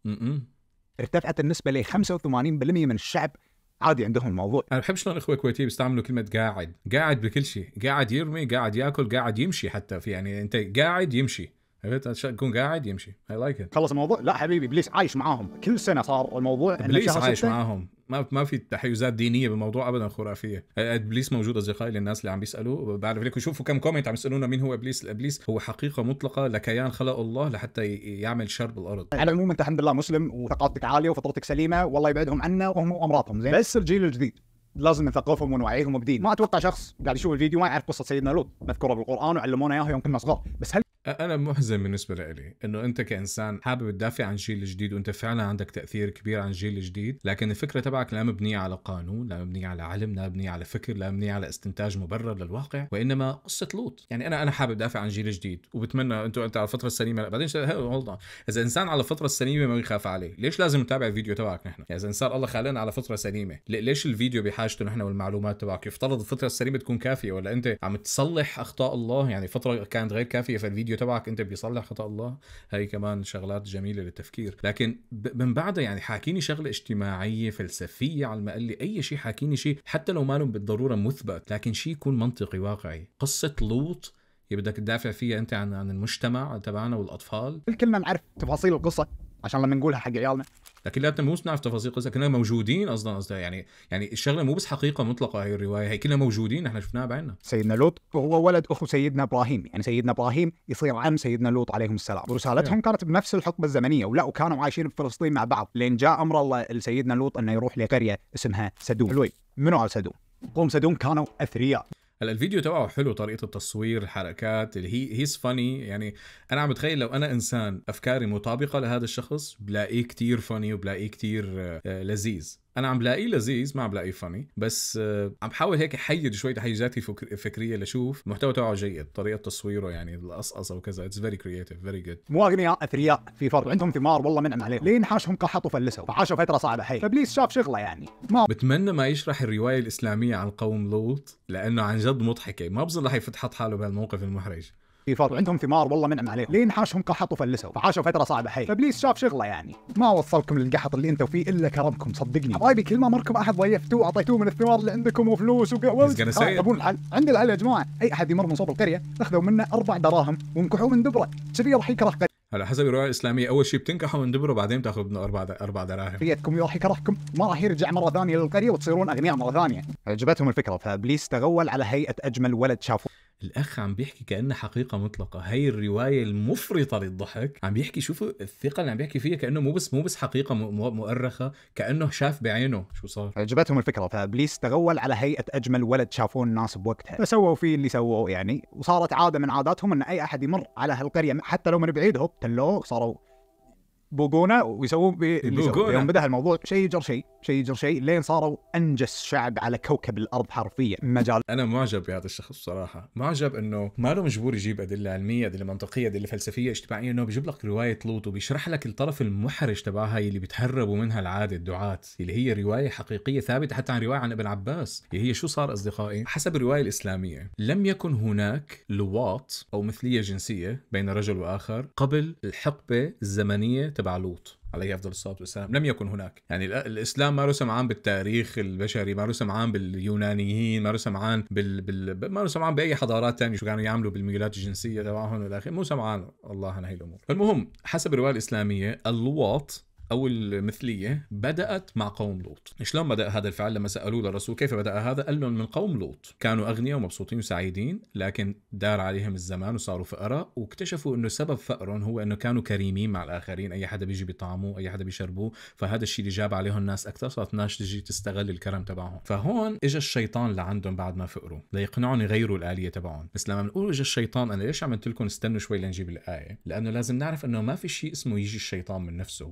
م-م. ارتفعت النسبة ل 85% من الشعب عادي عندهم الموضوع. أنا بحب شلون الاخوه الكويتيه بيستعملوا كلمة قاعد. قاعد بكل شيء. قاعد يرمي قاعد يأكل قاعد يمشي حتى في يعني أنت قاعد يمشي. عرفت؟ تكون قاعد يمشي. I like it خلص الموضوع؟ لا حبيبي ابليس عايش معاهم. كل سنة صار الموضوع ابليس عايش ستة. معاهم. ما ما في تحيزات دينية بالموضوع ابدا خرافية. ابليس موجود أصدقائي للناس اللي عم بيسألوا. بعرف لكم شوفوا كم comment عم يسألونا مين هو ابليس الابليس هو حقيقة مطلقة لكيان خلق الله لحتى يعمل شر بالأرض. على العموم أنت الحمد لله مسلم وثقافتك عالية وفطرتك سليمة والله يبعدهم عنا وهم وامراضهم زين. بس الجيل الجديد لازم نثقفهم ونوعيهم بدين. ما أتوقع شخص قاعد يشوف الفيديو ما يعرف قصة سيدنا لوط. مذكوره بالقرآن وعلمونا إياها يوم كنا صغار. بس هل أنا محزن بالنسبة لي إنه أنت كإنسان حابب تدافع عن الجيل الجديد وأنت فعلا عندك تأثير كبير عن الجيل الجديد لكن الفكرة تبعك لا مبنية على قانون لا مبنية على علم لا مبنية على فكر لا مبنية على استنتاج مبرر للواقع وإنما قصة لوط. يعني أنا أنا حابب دافع عن الجيل الجديد وبتمنى أنتوا انت على الفترة السليمة بعدين هولد إذا إنسان على الفترة السليمة ما بيخاف عليه. ليش لازم نتابع الفيديو تبعك نحن؟ يعني إذا إنسان الله خلقنا على فترة سليمة لي- ليش الفيديو بحاجته نحن والمعلومات تبعك؟ يفترض الفترة السليمة تكون كافية ولا أنت عم تصلح أخطاء الله؟ يعني فترة كانت غير كافية فالفيديو تبعك انت بيصلح خطأ الله هي كمان شغلات جميلة للتفكير. لكن من بعدها يعني حاكيني شغلة اجتماعية فلسفية على المقل أي شيء حاكيني شيء حتى لو ما بالضرورة مثبت لكن شيء يكون منطقي واقعي. قصة لوط اللي بدك تدافع فيها أنت عن عن المجتمع تبعنا والأطفال. كلنا نعرف تفاصيل القصة عشان لما نقولها حق عيالنا. لكن لا مو بنعرف تفاصيل قصة. كنا موجودين أصلا قصدي يعني يعني الشغلة مو بس حقيقة مطلقة هي الرواية هي كلنا موجودين إحنا شفناها بعيننا سيدنا لوط وهو ولد أخو سيدنا إبراهيم يعني سيدنا إبراهيم يصير عم سيدنا لوط عليهم السلام. ورسالتهم كانت بنفس الحقبة الزمنية ولا وكانوا عايشين بفلسطين مع بعض لين جاء أمر الله لسيدنا لوط إنه يروح لقرية اسمها سدوم. حلوين منو على سدوم؟ قوم سدوم كانوا أثرياء. هلا الفيديو تبعه حلو طريقة التصوير الحركات هي he's funny يعني أنا عم بتخيل لو أنا إنسان أفكاري مطابقة لهذا الشخص بلاقيه كتير funny وبلاقيه كتير آه، لذيذ. أنا عم بلاقيه لذيذ ما عم بلاقيه funny بس آه، عم بحاول هيك حيد شوي تحيزاتي فك- فكرية لشوف المحتوى تبعه جيد طريقة تصويره يعني القصقصة وكذا it's very creative very good مو اغنياء أثرياء في فرق عندهم ثمار والله منعم عليهم. لين حاشهم قحط وفلسوا فعاشوا فترة صعبة حيل فابليس شاف شغلة يعني. ما بتمنى ما يشرح الرواية الإسلامية عن قوم لوط لأنه عن جد مضحكة ما بظن رح يفتح حاله بهالموقف المحرج. في فرق عندهم ثمار والله منعم عليهم. لين حاشهم قحط وفلسوا. فعاشوا فترة صعبة حيل. فإبليس شاف شغلة يعني. ما وصلكم للقحط اللي أنتم فيه إلا كرمكم صدقني. حبايبي كل ما مركم أحد ضيفتوه واعطيتوه من الثمار اللي عندكم وفلوس it. تبون الحل. عندي الحل يا جماعة. أي أحد يمر من صوب القرية أخذوا منه أربع دراهم وانكحوه من دبرة. كذي راح يكره هلا حسب الرواية الإسلامية أول شيء بتنكحوا من دبرة بعدين بتاخذ منه أربع أربع دراهم. قريتكم راح يكرهكم. ما راح يرجع مرة ثانية للقرية وتصيرون أغنياء مرة ثانية. عجبتهم الفكرة. فإبليس تغول على هيئة أجمل ولد شافوه. الأخ عم بيحكي كانها حقيقة مطلقة. هي الرواية المفرطة للضحك عم بيحكي شوفوا الثقة اللي عم بيحكي فيها كأنه مو بس مو بس حقيقة مؤرخة كأنه شاف بعينه. شو صار؟ عجبتهم الفكرة. فإبليس تغول على هيئة أجمل ولد شافوه الناس بوقتها. فسووا فيه اللي سووه يعني. وصارت عادة من عاداتهم إن أي أحد يمر على هالقرية حتى لو من بعيد هوب تلوه صاروا بوقونه ويسوون. سووه يوم بدأ الموضوع شيء يجر شيء. شيء يجر شيء لين صاروا أنجس شعب على كوكب الأرض حرفيا. مجال. أنا معجب بهذا الشخص بصراحه معجب إنه ما له مجبور يجيب أدلة علمية أدلة منطقية أدلة فلسفية اجتماعية إنه بيجيب لك رواية لوط وبيشرح لك الطرف المحرج تبعها اللي بيتهربوا منها العادة الدعاة اللي هي رواية حقيقية ثابتة حتى عن رواية عن ابن عباس. اللي هي شو صار أصدقائي؟ حسب الرواية الإسلامية لم يكن هناك لواط أو مثلية جنسية بين رجل وآخر قبل الحقبة الزمنية تبع لوط. عليه أفضل الصلاة والسلام. لم يكن هناك. يعني ال- الإسلام ما له سمعان بالتاريخ البشري ما له سمعان باليونانيين ما له سمعان بال... بال... ما له سمعان بأي حضارات تانية شو كانوا يعملوا بالميولات الجنسية تبعهم والى اخره مو سمعان الله عن هي الأمور. المهم حسب الرواية الإسلامية اللواط أو المثلية بدأت مع قوم لوط. شلون بدأ هذا الفعل؟ لما سألوه للرسول كيف بدأ هذا؟ قال لهم من قوم لوط. كانوا أغنياء ومبسوطين وسعيدين لكن دار عليهم الزمان وصاروا فقراء واكتشفوا إنه سبب فقرهم هو إنه كانوا كريمين مع الآخرين. أي حدا بيجي بيطعموه أي حدا بيشربوه. فهذا الشيء اللي جاب عليهم الناس أكثر صارت الناس تجي تستغل الكرم تبعهم. فهون اجى الشيطان لعندهم بعد ما فقروا. ليقنعهم يغيروا الآلية تبعهم. بس لما بنقول اجى الشيطان أنا ليش عملت لكم استنوا شوي لنجيب الآية؟ لأنه لازم نعرف إنه ما في شيء اسمه يجي الشيطان من نفسه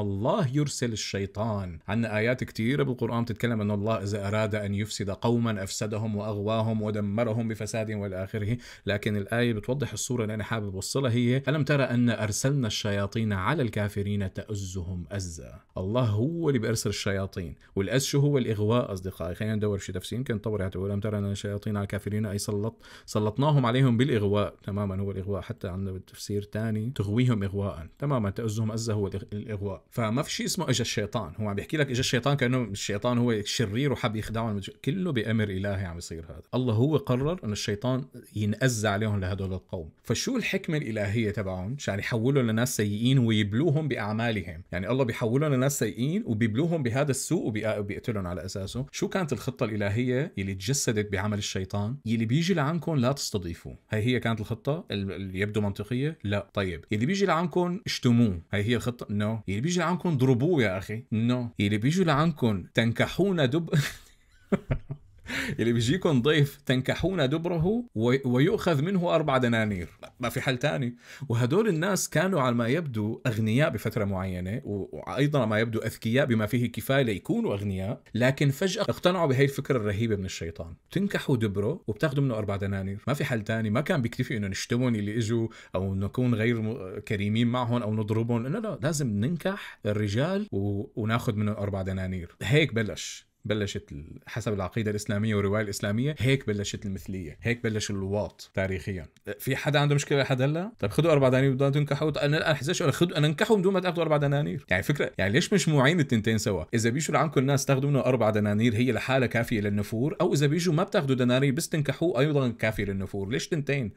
الله يرسل الشيطان. عندنا آيات كثيره بالقرآن بتتكلم انه الله إذا أراد أن يفسد قوما أفسدهم وأغواهم ودمرهم بفساد والى اخره لكن الآية بتوضح الصورة اللي أنا حابب أوصلها هي ألم ترى أن أرسلنا الشياطين على الكافرين تؤزهم أزا؟ الله هو اللي بيرسل الشياطين. والأز شو هو؟ الإغواء أصدقائي. خلينا ندور في تفسير. يمكن طور يعتبر ألم ترى أن الشياطين على الكافرين؟ أي سلط سلطناهم عليهم بالإغواء. تماما هو الإغواء. حتى عندنا بالتفسير ثاني تغويهم اغواء تماما تؤزهم أزا هو الإغ- الإغواء. فما في شيء اسمه اجى الشيطان. هو عم بيحكي لك اجى الشيطان كأنه الشيطان هو شرير وحب يخدعهم كله بأمر إلهي عم يصير هذا. الله هو قرر ان الشيطان ينأز عليهم لهدول القوم. فشو الحكمة الإلهية تبعهم؟ عشان يحولوا لناس سيئين ويبلوهم بأعمالهم. يعني الله بيحولهم لناس سيئين وبيبلوهم بهذا السوء وبي- وبيقتلهم على أساسه. شو كانت الخطة الإلهية اللي تجسدت بعمل الشيطان؟ يلي بيجي لعندكم لا تستضيفوه. هي هي كانت الخطة ال- اللي يبدو منطقية؟ لا. طيب. يلي بيجي لعندكم اشتموه. هي هي الخطة؟ no no. يلي بيجي لعندكم ضربوه يا أخي no no. يلي بيجوا لعندكم تنكحون دب اللي بيجيكم ضيف تنكحون دبره ويؤخذ منه أربع دنانير. ما في حل تاني. وهدول الناس كانوا على ما يبدو أغنياء بفترة معينة وأيضا ما يبدو أذكياء بما فيه كفاية ليكونوا أغنياء لكن فجأة اقتنعوا بهي الفكرة الرهيبة من الشيطان. تنكحوا دبره وبتاخذوا منه أربع دنانير. ما في حل تاني. ما كان بيكتفي إنه نشتمهم اللي إجوا أو نكون غير كريمين معهم أو نضربهم. لا لا لازم ننكح الرجال. وناخذ منهم أربع دنانير. هيك بلش. بلشت حسب العقيدة الإسلامية والرواية الإسلامية هيك بلشت المثلية هيك بلش اللواط تاريخيا. في حدا عنده مشكلة لحد هلأ؟ طيب خذوا أربع دنانير بدون تنكحوا. طيب أنا الآن حزتش أنا خذوا أنا انكحوا بدون ما تأخذوا أربع دنانير. يعني فكرة يعني ليش مش موعين التنتين سوا؟ إذا بيجوا لعندكم الناس تاخذوا منه أربع دنانير هي لحالها كافية للنفور أو إذا بيجوا ما بتاخذوا دنانير بس تنكحوه أيضا كافية للنفور. ليش تنتين؟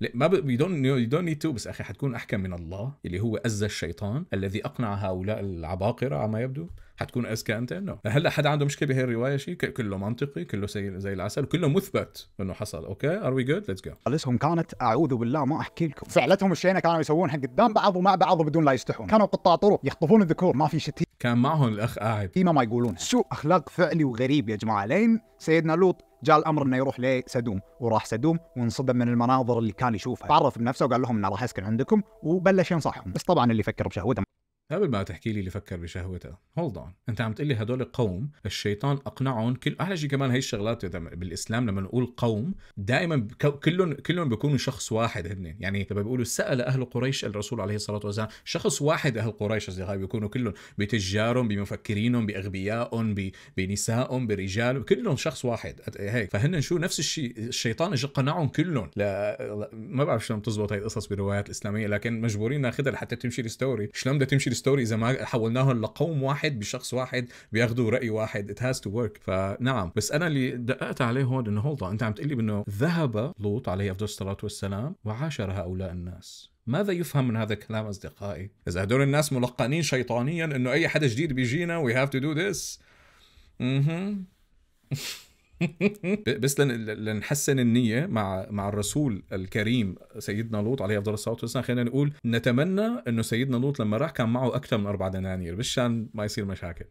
لا ما ب... you don't you don't need to بس أخي حتكون أحكم من الله اللي هو أز الشيطان الذي أقنع هؤلاء العباقرة على ما يبدو. حتكون اذكى أنت؟ انه هلا حدا عنده مشكلة بهي الرواية شيء؟ كله منطقي كله زي زي العسل وكله مثبت إنه حصل. أوكي؟ are we good let's go مجالسهم كانت أعوذ بالله ما أحكي لكم. فعلتهم الشينة كانوا يسوونها قدام بعض ومع بعض بدون لا يستحون. كانوا قطاع طرق يخطفون الذكور ما في شتيمه كان معهم الأخ قاعد ما يقولونها سوء أخلاق فعلي وغريب يا جماعة. لين سيدنا لوط جاء الأمر إنه يروح لسدوم وراح سدوم وانصدم من المناظر اللي كان يشوفها. فعرف بنفسه وقال لهم إنه راح اسكن عندكم وبلش ينصحهم. بس طبعا اللي فكر بشهوته قبل ما تحكي لي اللي فكر بشهوته hold on أنت عم تقول لي هدول قوم الشيطان أقنعهم كل أحلى شيء كمان هي الشغلات بالإسلام لما نقول قوم دائما كلهم كلهم بيكونوا شخص واحد هن يعني لما بيقولوا سأل أهل قريش الرسول عليه الصلاة والسلام شخص واحد أهل قريش أصدقائي بيكونوا كلهم بتجارهم بمفكرينهم باغبيائهم بنسائهم برجالهم كلهم شخص واحد. هيك. فهن شو نفس الشيء الشيطان اجى قنعهم كلهم. لا ما بعرف شلون بتزبط هاي القصص بالروايات الإسلامية لكن مجبورين ناخذها لحتى تمشي ال story. شلون بدها تمشي ال story إذا ما حولناهم لقوم واحد بشخص واحد بياخذوا رأي واحد. it has to work فنعم. بس أنا اللي دققت عليه هون إنه hold أنت عم تقول لي انه ذهب لوط عليه أفضل الصلاة والسلام وعاشر هؤلاء الناس. ماذا يفهم من هذا الكلام أصدقائي؟ إذا هدول الناس ملقنين شيطانيا إنه أي حدا جديد بيجينا we have to do this أها بس لنحسن النية مع مع الرسول الكريم سيدنا لوط عليه أفضل الصلاة والسلام. خلينا نقول نتمنى إنه سيدنا لوط لما راح كان معه أكثر من أربع دنانير. مشان ما يصير مشاكل.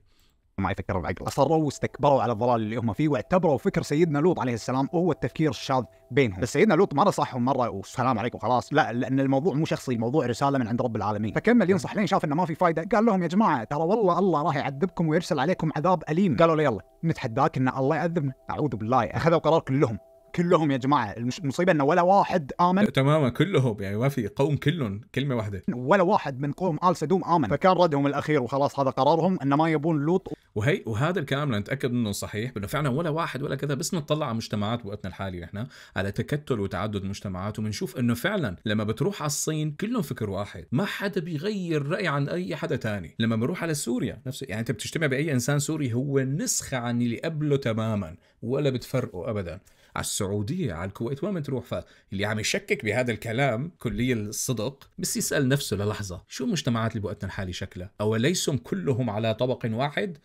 ما يفكروا بعقل. اصروا واستكبروا على الضلال اللي هم فيه واعتبروا فكر سيدنا لوط عليه السلام هو التفكير الشاذ بينهم. بس سيدنا لوط ما نصحهم مره والسلام عليكم خلاص. لا لأن الموضوع مو شخصي الموضوع رسالة من عند رب العالمين. فكمل ينصح لين شاف إنه ما في فايدة. قال لهم يا جماعة ترى والله الله راح يعذبكم ويرسل عليكم عذاب أليم. قالوا له يلا نتحداك إن الله يعذبنا. أعوذ بالله أخذوا قرار كلهم. كلهم يا جماعة. المصيبة انه ولا واحد آمن. تماما. كلهم. يعني ما في قوم كلهم كلمة واحدة. ولا واحد من قوم آل سدوم آمن. فكان ردهم الأخير وخلاص هذا قرارهم إن ما يبون لوط. وهي وهذا الكلام نتأكد انه صحيح انه فعلا ولا واحد ولا كذا بس نطلع على مجتمعات بوقتنا الحالي نحن على تكتل وتعدد مجتمعات وبنشوف إنه فعلا لما بتروح على الصين كلهم فكر واحد. ما حدا بيغير رأي عن أي حدا تاني. لما بنروح على سوريا نفس يعني أنت بتجتمع بأي إنسان سوري هو نسخة عن اللي قبله تماما ولا بتفرقوا ابدا. على السعودية على الكويت وين بتروح فاللي عم يشكك بهذا الكلام كلي الصدق بس يسأل نفسه للحظة شو المجتمعات اللي بوقتنا الحالي شكلها؟ أو ليسهم كلهم على طبق واحد؟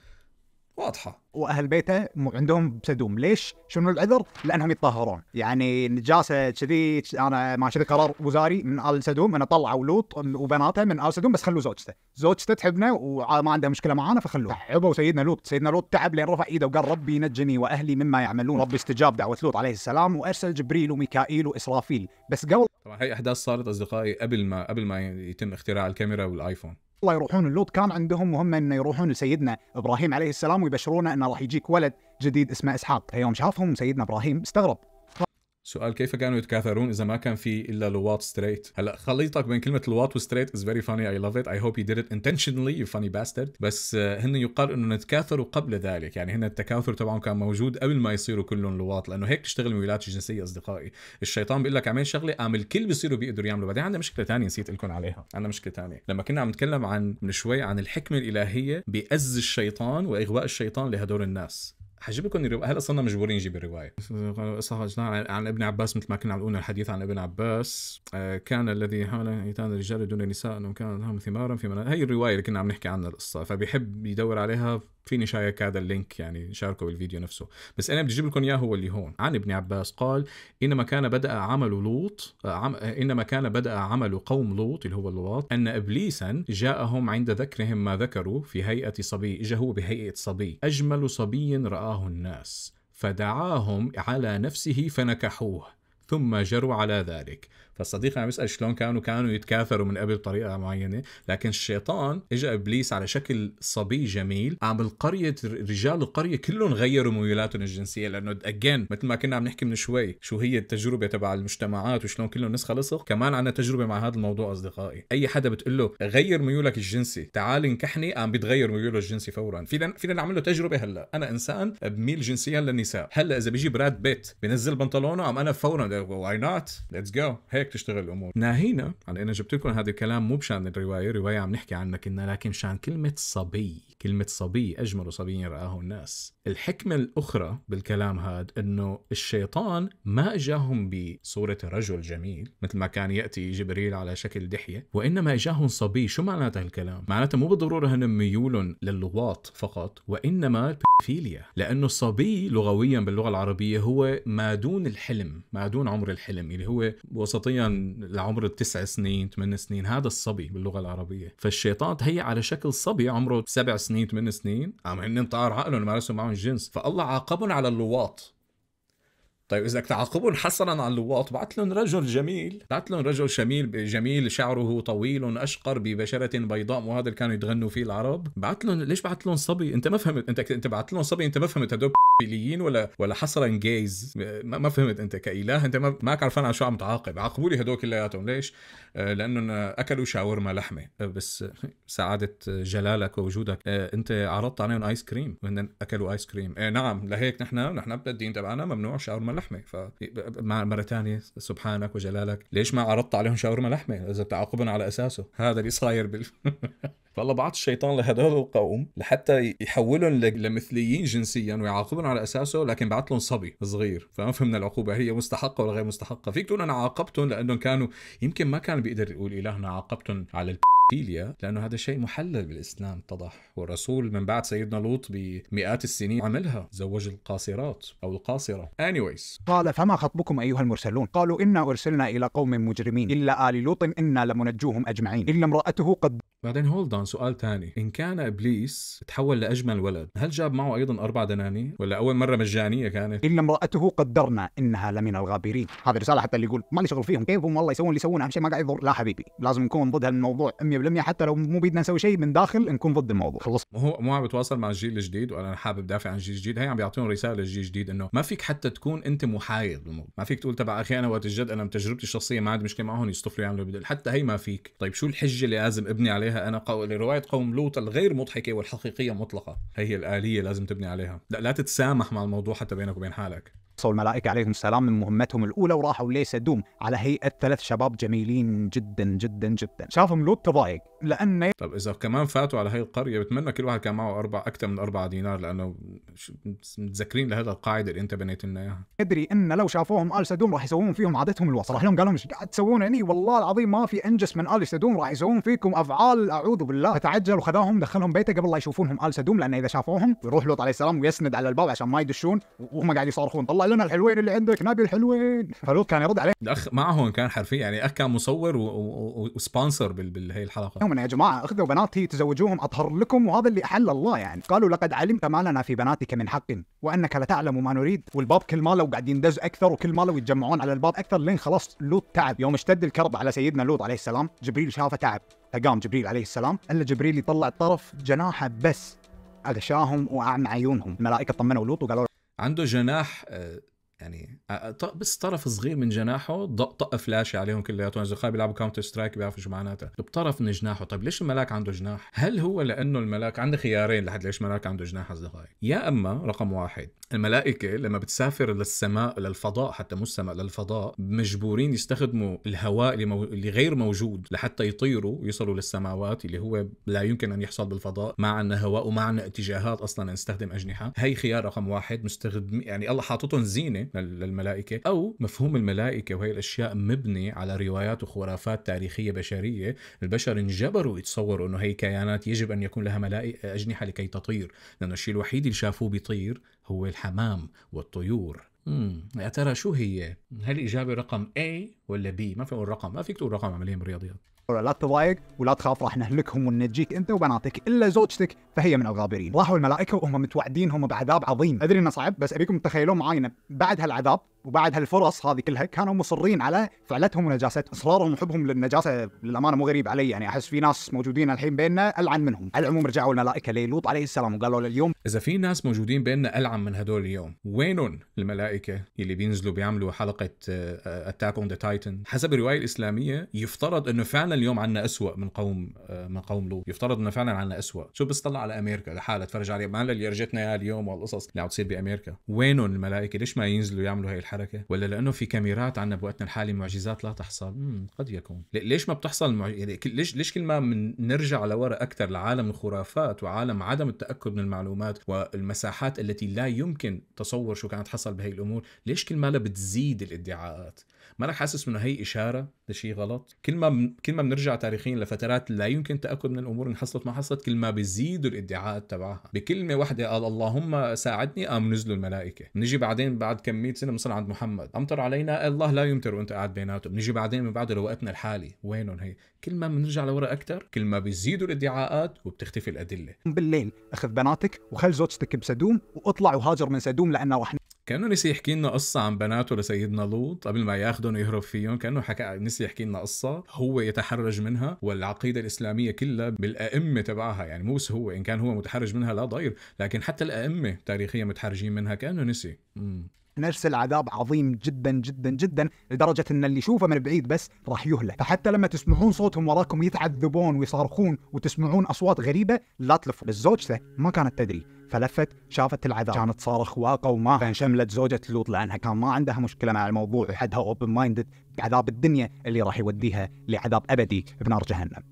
واضحة. وأهل بيته عندهم سدوم ليش؟ شنو العذر؟ لأنهم يتطهرون يعني نجاسة كذي أنا ما كذي قرار وزاري من آل سدوم إنه طلعوا لوط وبناته من آل سدوم بس خلوا زوجته. زوجته تحبنا وما عندها مشكلة معانا فخلوه عبوا سيدنا لوط. سيدنا لوط تعب لين رفع إيده وقال ربي نجني وأهلي مما يعملون. ربي استجاب دعوة لوط عليه السلام وأرسل جبريل وميكائيل وإسرافيل. بس قبل طبعا هي أحداث صارت أصدقائي قبل ما قبل ما يتم اختراع الكاميرا والآيفون. الله يروحون. اللوط كان عندهم مهمة إنه يروحون لسيدنا إبراهيم عليه السلام ويبشرونه إنه راح يجيك ولد جديد اسمه إسحاق. يوم شافهم سيدنا إبراهيم استغرب. سؤال كيف كانوا يتكاثرون إذا ما كان في إلا لواط straight هلأ خليطك بين كلمة لواط و straight is very funny I love it I hope he did it intentionally you funny bastard بس uh, هن يقال إنه نتكاثروا قبل ذلك. يعني هن التكاثر تبعهم كان موجود قبل ما يصيروا كلهم لواط لأنه هيك تشتغل الميولات الجنسية أصدقائي. الشيطان بيقول لك أعمل شغلة قام الكل بيصيروا بيقدروا يعملوا. بعدين عندنا مشكلة ثانية نسيت لكم عليها. عندنا مشكلة ثانية لما كنا عم نتكلم عن من شوي عن الحكمة الإلهية بأز الشيطان وإغواء الشيطان لهدول الناس. حجيب لكم الروايه هلا صرنا مجبورين نجيب الرواية عن ابن عباس مثل ما كنا عم نقول الحديث عن ابن عباس آه، كان الذي حاول ايتان الرجال دون النساء إنهم كانوا لهم ثمارا في منال. هي الرواية اللي كنا عم نحكي عنها القصة فبيحب يدور عليها فيني شايك هذا اللينك يعني شاركه بالفيديو نفسه. بس أنا بدي أجيب لكم إياه هو اللي هون. عن ابن عباس قال إنما كان بدأ عمل لوط آه، عم إنما كان بدأ عمل قوم لوط اللي هو لوط أن ابليسا جاءهم عند ذكرهم ما ذكروا في هيئة صبي اجى هو بهيئة صبي. أجمل صبي رآه الناس. فدعاهم على نفسه فنكحوه. ثم جروا على ذلك. فالصديق عم يسأل شلون كانوا كانوا يتكاثروا من قبل بطريقة معينة. لكن الشيطان اجى إبليس على شكل صبي جميل عم القريه رجال القرية كلهم غيروا ميولاتهم الجنسية لأنه اجين مثل ما كنا عم نحكي من شوي شو هي التجربة تبع المجتمعات وشلون كلهم نسخة لصق. كمان عندنا تجربة مع هذا الموضوع أصدقائي. أي حدا بتقول له غير ميولك الجنسي تعال انكحني عم بيتغير ميوله الجنسي فورا. فينا فينا نعمل له تجربة هلأ. أنا إنسان بميل جنسيا للنساء. هلأ إذا بيجي براد بيت بينزل بنطلونه عم أنا فورا؟ why not let's go هيك. تشتغل الأمور. ناهينا عن أنا جبت لكم هذا الكلام مو بشان الرواية رواية عم نحكي عنها كنا لكن شان كلمة صبي كلمة صبي أجمل صبي رآه الناس. الحكمة الأخرى بالكلام هذا أنه الشيطان ما أجاهم بصورة رجل جميل مثل ما كان يأتي جبريل على شكل دحية وإنما أجاهم صبي. شو معناته الكلام معناته مو بالضرورة هن ميول للغواط فقط وإنما فيليا لأنه الصبي لغويا باللغة العربية هو ما دون الحلم ما دون عمر الحلم اللي هو وسطيا لعمر التسع سنين ثمان سنين هذا الصبي باللغة العربية. فالشيطان تهيأ على شكل صبي عمره سبع سنين ثمان سنين عم هن طار عقلهم مارسوا معهم الجنس فالله عاقبهم على اللواط. طيب إذا بدك تعاقبهم حصرا على اللواط بعت لهم رجل جميل. بعت لهم رجل شميل جميل شعره طويل أشقر ببشرة بيضاء وهذا اللي كانوا يتغنوا فيه العرب. بعت لهم ليش بعت لهم صبي؟ أنت ما فهمت أنت أنت بعت لهم صبي أنت ما فهمت هدول بيليين ولا ولا حصرا جيز ما, ما فهمت أنت كإله أنت ما ماك عرفان على شو عم تعاقب. عاقبوا لي هدول كلياتهم. ليش؟ آه، لأنهم أكلوا شاورما لحمة. آه، بس سعادة جلالك ووجودك. آه، أنت عرضت عليهم ايس كريم وهن اكلوا ايس كريم نعم لهيك نحن نحن بالدين تبعنا ممنوع شاورما لحمة. ف مره ثانية سبحانك وجلالك. ليش ما عرضت عليهم شاورما لحمة؟ إذا تعاقبهم على أساسه. هذا اللي صاير بال فالله بعث الشيطان لهدول القوم لحتى يحولهم لمثليين جنسيا ويعاقبهم على أساسه لكن بعث لهم صبي صغير. فما فهمنا العقوبة هي مستحقة ولا غير مستحقة؟ فيك تقول أنا عاقبتهم لأنهم كانوا يمكن ما كان بيقدر يقول إلهنا عاقبتهم على البيليا لأنه هذا شيء محلل بالإسلام اتضح. والرسول من بعد سيدنا لوط بمئات السنين عملها زوج القاصرات أو القاصرة. Anyways. قال فما خطبكم أيها المرسلون؟ قالوا إنا أرسلنا إلى قوم مجرمين إلا آل لوط إنا لمنجوهم أجمعين. إلا امرأته قد بعدين hold on سؤال ثاني إن كان إبليس تحول لأجمل ولد هل جاب معه أيضا أربع دنانير؟ ولا أول مرة مجانية كانت؟ إلا امرأته قدرنا إنها لمن الغابرين. هذه رسالة حتى اللي يقول ما لي شغل فيهم كيفهم؟ والله يسوون اللي يسوون أهم شيء ما قاعد يضر. لا حبيبي لازم نكون ضد هالموضوع 100% حتى لو مو بدنا نسوي شيء من داخل نكون ضد الموضوع. خلص. هو مو عم بتواصل مع الجيل الجديد وأنا حابب دافع عن الجيل الجديد. هي عم بيعطيهم رسالة للجيل الجديد إنه ما فيك حتى تكون أنت محايد بالموضوع. ما فيك تقول تبع أخي أنا وقت الجد أنا من تجربتي الشخصية ما عندي مشكلة معهم يصطفلوا يعملوا حتى هي ما فيك. طيب شو الحجة اللي لازم أبني عليها؟ أنا قو... رواية قوم لوط الغير مضحكة والحقيقية مطلقة. هي الآلية لازم تبني عليها. لا لا تتسامح مع الموضوع حتى بينك وبين حالك. وصلوا الملائكة عليهم السلام من مهمتهم الأولى وراحوا لسدوم على هيئة ثلاث شباب جميلين جدا جدا جدا. شافهم لوط تضايق لأنه طب إذا كمان فاتوا على هي القرية بتمنى كل واحد كان معه أربع أكثر من أربعة دينار لأنه متذكرين لهذا القاعدة اللي أنت بنيت لنا إياها. يدري إن لو شافوهم آل سدوم راح يسوون فيهم عادتهم الوصل. راح لهم قالوا مش قاعد تسوون هني؟ والله العظيم ما في أنجس من آل سدوم راح يسوون فيكم أفعال أعوذ بالله. فتعجل وخذاهم دخلهم بيته قبل لا يشوفونهم آل سدوم لأن إذا شافوهم يروح لوط عليه السلام ويسند على الباب عشان ما يدشون وهم قاعد يصارخون طلع لنا الحلوين اللي عندك عندك نبي الحلوين. فلوط كان يرد عليه. الاخ معهم كان حرفيا يعني أخ كان مصور وسبونسر بهي الحلقة. يوم يا جماعة أخذوا بناتي تزوجوهم أطهر لكم وهذا اللي أحل الله يعني. قالوا لقد علمت ما لنا في بناتك من حق وأنك لتعلم ما نريد. والباب كل ما لو قاعد يندز أكثر وكل ما لو يتجمعون على الباب أكثر. لين خلاص لوط تعب. يوم اشتد الكرب على سيدنا لوط عليه السلام جبريل شافه تعب. فقام جبريل عليه السلام إلا جبريل يطلع طرف جناحه بس أغشاهم وأعمى عيونهم. الملائكة طمنوا لوط وقالوا عنده جناح آه، يعني بس طرف صغير من جناحه طق فلاشه عليهم كلياتهم. إذا بيلعبوا Counter Strike بيعرفوا شو معناتها. بطرف من جناحه. طيب ليش الملاك عنده جناح؟ هل هو لأنه الملاك عنده خيارين لحد ليش الملاك عنده جناح أصدقائي؟ يا أما رقم واحد الملائكة لما بتسافر للسماء للفضاء حتى مو السماء للفضاء مجبورين يستخدموا الهواء اللي, مو... اللي غير موجود لحتى يطيروا ويصلوا للسماوات اللي هو لا يمكن أن يحصل بالفضاء ما عندنا هواء وما عندنا اتجاهات أصلا نستخدم أجنحة. هي خيار رقم واحد. مستخدم يعني الله حاططهم زينة للملائكة أو مفهوم الملائكة وهي الأشياء مبني على روايات وخرافات تاريخية بشرية البشر انجبروا يتصوروا إنه هي كيانات يجب أن يكون لها ملائكة أجنحة لكي تطير لأنه الشيء الوحيد اللي شافوه بيطير هو الحمام والطيور امم يا ترى شو هي؟ هل الإجابة رقم A ولا B؟ ما في أقول رقم، ما فيك تقول رقم عمليا بالرياضيات. لا تضايق ولا تخاف راح نهلكهم وننجيك أنت وبناتك إلا زوجتك فهي من الغابرين. راحوا الملائكة وهم متوعدينهم بعذاب عظيم. أدري إنه صعب بس أبيكم تتخيلون معاينا بعد هالعذاب وبعد هالفرص هذه كلها كانوا مصرين على فعلتهم ونجاستهم اصرارهم وحبهم للنجاسة للأمانة مو غريب علي. يعني أحس في ناس موجودين الحين بيننا ألعن منهم. على العموم رجعوا الملائكه للوط عليه السلام وقالوا له اليوم إذا في ناس موجودين بيننا ألعن من هدول اليوم وينهم الملائكة اللي بينزلوا بيعملوا حلقة Attack on Titan حسب الرواية الإسلامية يفترض إنه فعلا اليوم عندنا اسوء من قوم آه، من قوم لوط. يفترض إنه فعلا عندنا اسوء شو بس طلع على أمريكا لحالها تفرج عليها ما اللي رجتنا اليوم والقصص اللي عم تصير بأمريكا. وينهم الملائكة؟ ليش ما ينزلوا يعملوا هي الحركة؟ ولا لأنه في كاميرات عندنا بوقتنا الحالي معجزات لا تحصل؟ مم. قد يكون. ليش ما بتحصل. يعني ليش ليش كل ما من نرجع لورا أكثر لعالم الخرافات وعالم عدم التأكد من المعلومات والمساحات التي لا يمكن تصور شو كانت حصل بهي الأمور ليش كل ما بتزيد الادعاءات؟ مالك حاسس انه هي إشارة لشيء غلط؟ كل ما كل ما بنرجع تاريخيا لفترات لا يمكن تاكد من الأمور إن حصلت ما حصلت كل ما بيزيدوا الادعاءات تبعها. بكلمة واحدة قال اللهم ساعدني قام نزلوا الملائكة؟ نجي بعدين بعد كم 100 سنة بنصير عند محمد. امطر علينا؟ الله لا يمطر وأنت قاعد بيناتهم. نجي بعدين من بعده لوقتنا الحالي. وينهم هي؟ كل ما بنرجع لورا أكثر كل ما بيزيدوا الادعاءات وبتختفي الأدلة. بالليل أخذ بناتك وخل زوجتك بسدوم وأطلع وهاجر من سدوم لأنه راح كأنه نسي يحكي لنا قصة عن بناته لسيدنا لوط قبل ما ياخذهم ويهرب فيهم. كأنه حكى نسي يحكي لنا قصة هو يتحرج منها والعقيدة الإسلامية كلها بالأئمة تبعها. يعني مو بس هو إن كان هو متحرج منها لا ضير لكن حتى الأئمة تاريخيا متحرجين منها. كأنه نسي. مم. نرسل عذاب عظيم جدا جدا جدا لدرجة أن اللي يشوفه من بعيد بس راح يهلك. فحتى لما تسمعون صوتهم وراكم يتعذبون ويصرخون وتسمعون أصوات غريبة لا تلفوا. زوجته ما كانت تدري. فلفت شافت العذاب. كانت تصارخ وما. فانشملت زوجة لوط لأنها كان ما عندها مشكلة مع الموضوع. وحدها open minded بعذاب الدنيا اللي راح يوديها لعذاب أبدي بنار جهنم.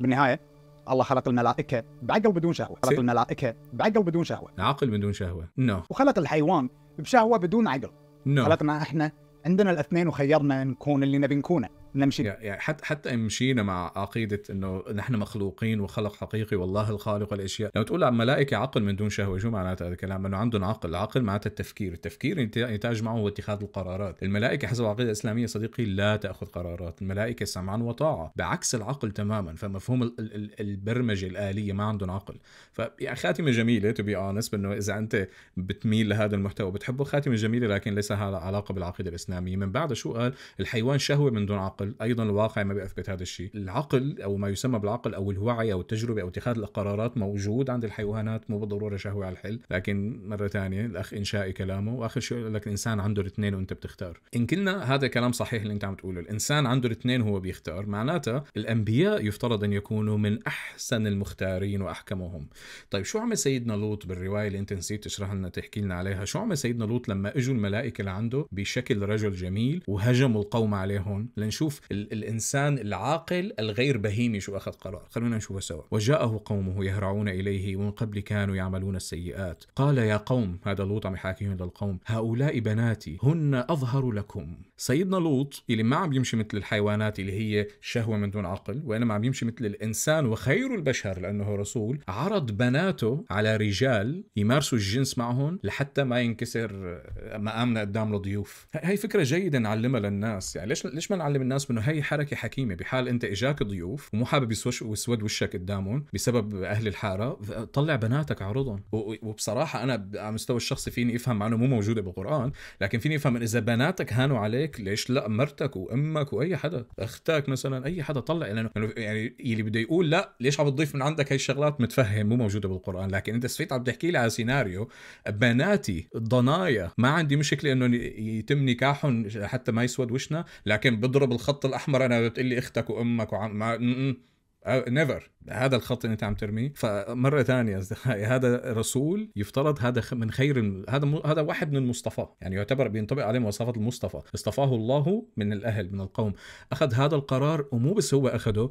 بالنهاية الله خلق الملائكة بعقل بدون شهوة. خلق الملائكة بعقل بدون شهوة. عقل بدون شهوة. نو no. وخلق الحيوان بشهوة بدون عقل. no no. خلقنا إحنا عندنا الاثنين وخيرنا نكون اللي نبي نكونه. نمشي. يعني حتى حتى مشينا مع عقيدة إنه نحن مخلوقين وخلق حقيقي والله الخالق الاشياء لو تقول عن ملائكه عقل من دون شهوة شو معناته هذا الكلام؟ إنه عندهم عقل. العقل معناته التفكير. التفكير ينتاج معه هو اتخاذ القرارات. الملائكة حسب العقيده الاسلاميه صديقي لا تأخذ قرارات. الملائكة سمعا وطاعة. بعكس العقل تماما. فمفهوم البرمجة الآلية ما عندهم عقل. فيعني خاتمة جميلة to be honest انه إذا أنت بتميل لهذا المحتوى بتحبه خاتمة جميلة لكن ليس لها علاقة بالعقيدة الإسلامية. من بعد شو قال؟ الحيوان شهوة من دون عقل. أيضا الواقع ما بيثبت هذا الشيء. العقل أو ما يسمى بالعقل أو الوعي أو التجربة أو اتخاذ القرارات موجود عند الحيوانات مو بالضرورة شهوة على الكل. لكن مرة ثانية الأخ إنشائي كلامه وآخر شيء لك الإنسان عنده الاثنين وأنت بتختار. إن كلنا هذا كلام صحيح اللي أنت عم تقوله. الإنسان عنده الاثنين وهو بيختار. معناتها الأنبياء يفترض أن يكونوا من أحسن المختارين واحكمهم طيب شو عمل سيدنا لوط بالرواية اللي أنت نسيت تشرح لنا تحكي لنا عليها؟ شو عمل سيدنا لوط لما إجوا الملائكة لعنده بشكل رجل جميل وهجموا القوم عليهم؟ لنشوف الإنسان العاقل الغير بهيمي شو أخذ قرار. خلونا نشوفه سوا. وجاءه قومه يهرعون إليه ومن قبل كانوا يعملون السيئات. قال يا قوم هذا لوط عم يحاكيهم للقوم. هؤلاء بناتي هن أظهر لكم. سيدنا لوط اللي ما عم يمشي مثل الحيوانات اللي هي شهوة من دون عقل وإنما عم يمشي مثل الإنسان وخير البشر لأنه رسول عرض بناته على رجال يمارسوا الجنس معهم لحتى ما ينكسر مقامنا قدام الضيوف. هاي فكرة جيدة نعلمها للناس. يعني ليش ليش ما نعلم الناس انه هي حركة حكيمة؟ بحال أنت إجاك ضيوف ومو حابب يسود وشك قدامهم بسبب أهل الحارة طلع بناتك عرضهم. وبصراحة أنا على المستوى الشخصي فيني أفهم مع إنه مو موجودة بالقرآن لكن فيني أفهم إذا بناتك هانوا عليك ليش لا؟ مرتك وأمك وأي حدا أختك مثلا أي حدا طلع. لأنه يعني اللي بده يقول لا ليش عم تضيف من عندك هاي الشغلات؟ متفهم مو موجودة بالقرآن. لكن أنت سفيت عم تحكي لي على سيناريو بناتي ضنايا. ما عندي مشكلة انه يتم نكاحهم حتى ما يسود وشنا لكن بضرب الخط الأحمر أنا بتقول لي أختك وأمك وعم ما نيفر هذا الخط اللي أنت عم ترميه. فمرة ثانية أصدقائي هذا رسول يفترض هذا من خير هذا م... هذا واحد من المصطفى. يعني يعتبر بينطبق عليه مواصفات المصطفى. اصطفاه الله من الأهل من القوم. أخذ هذا القرار ومو بس هو اخذه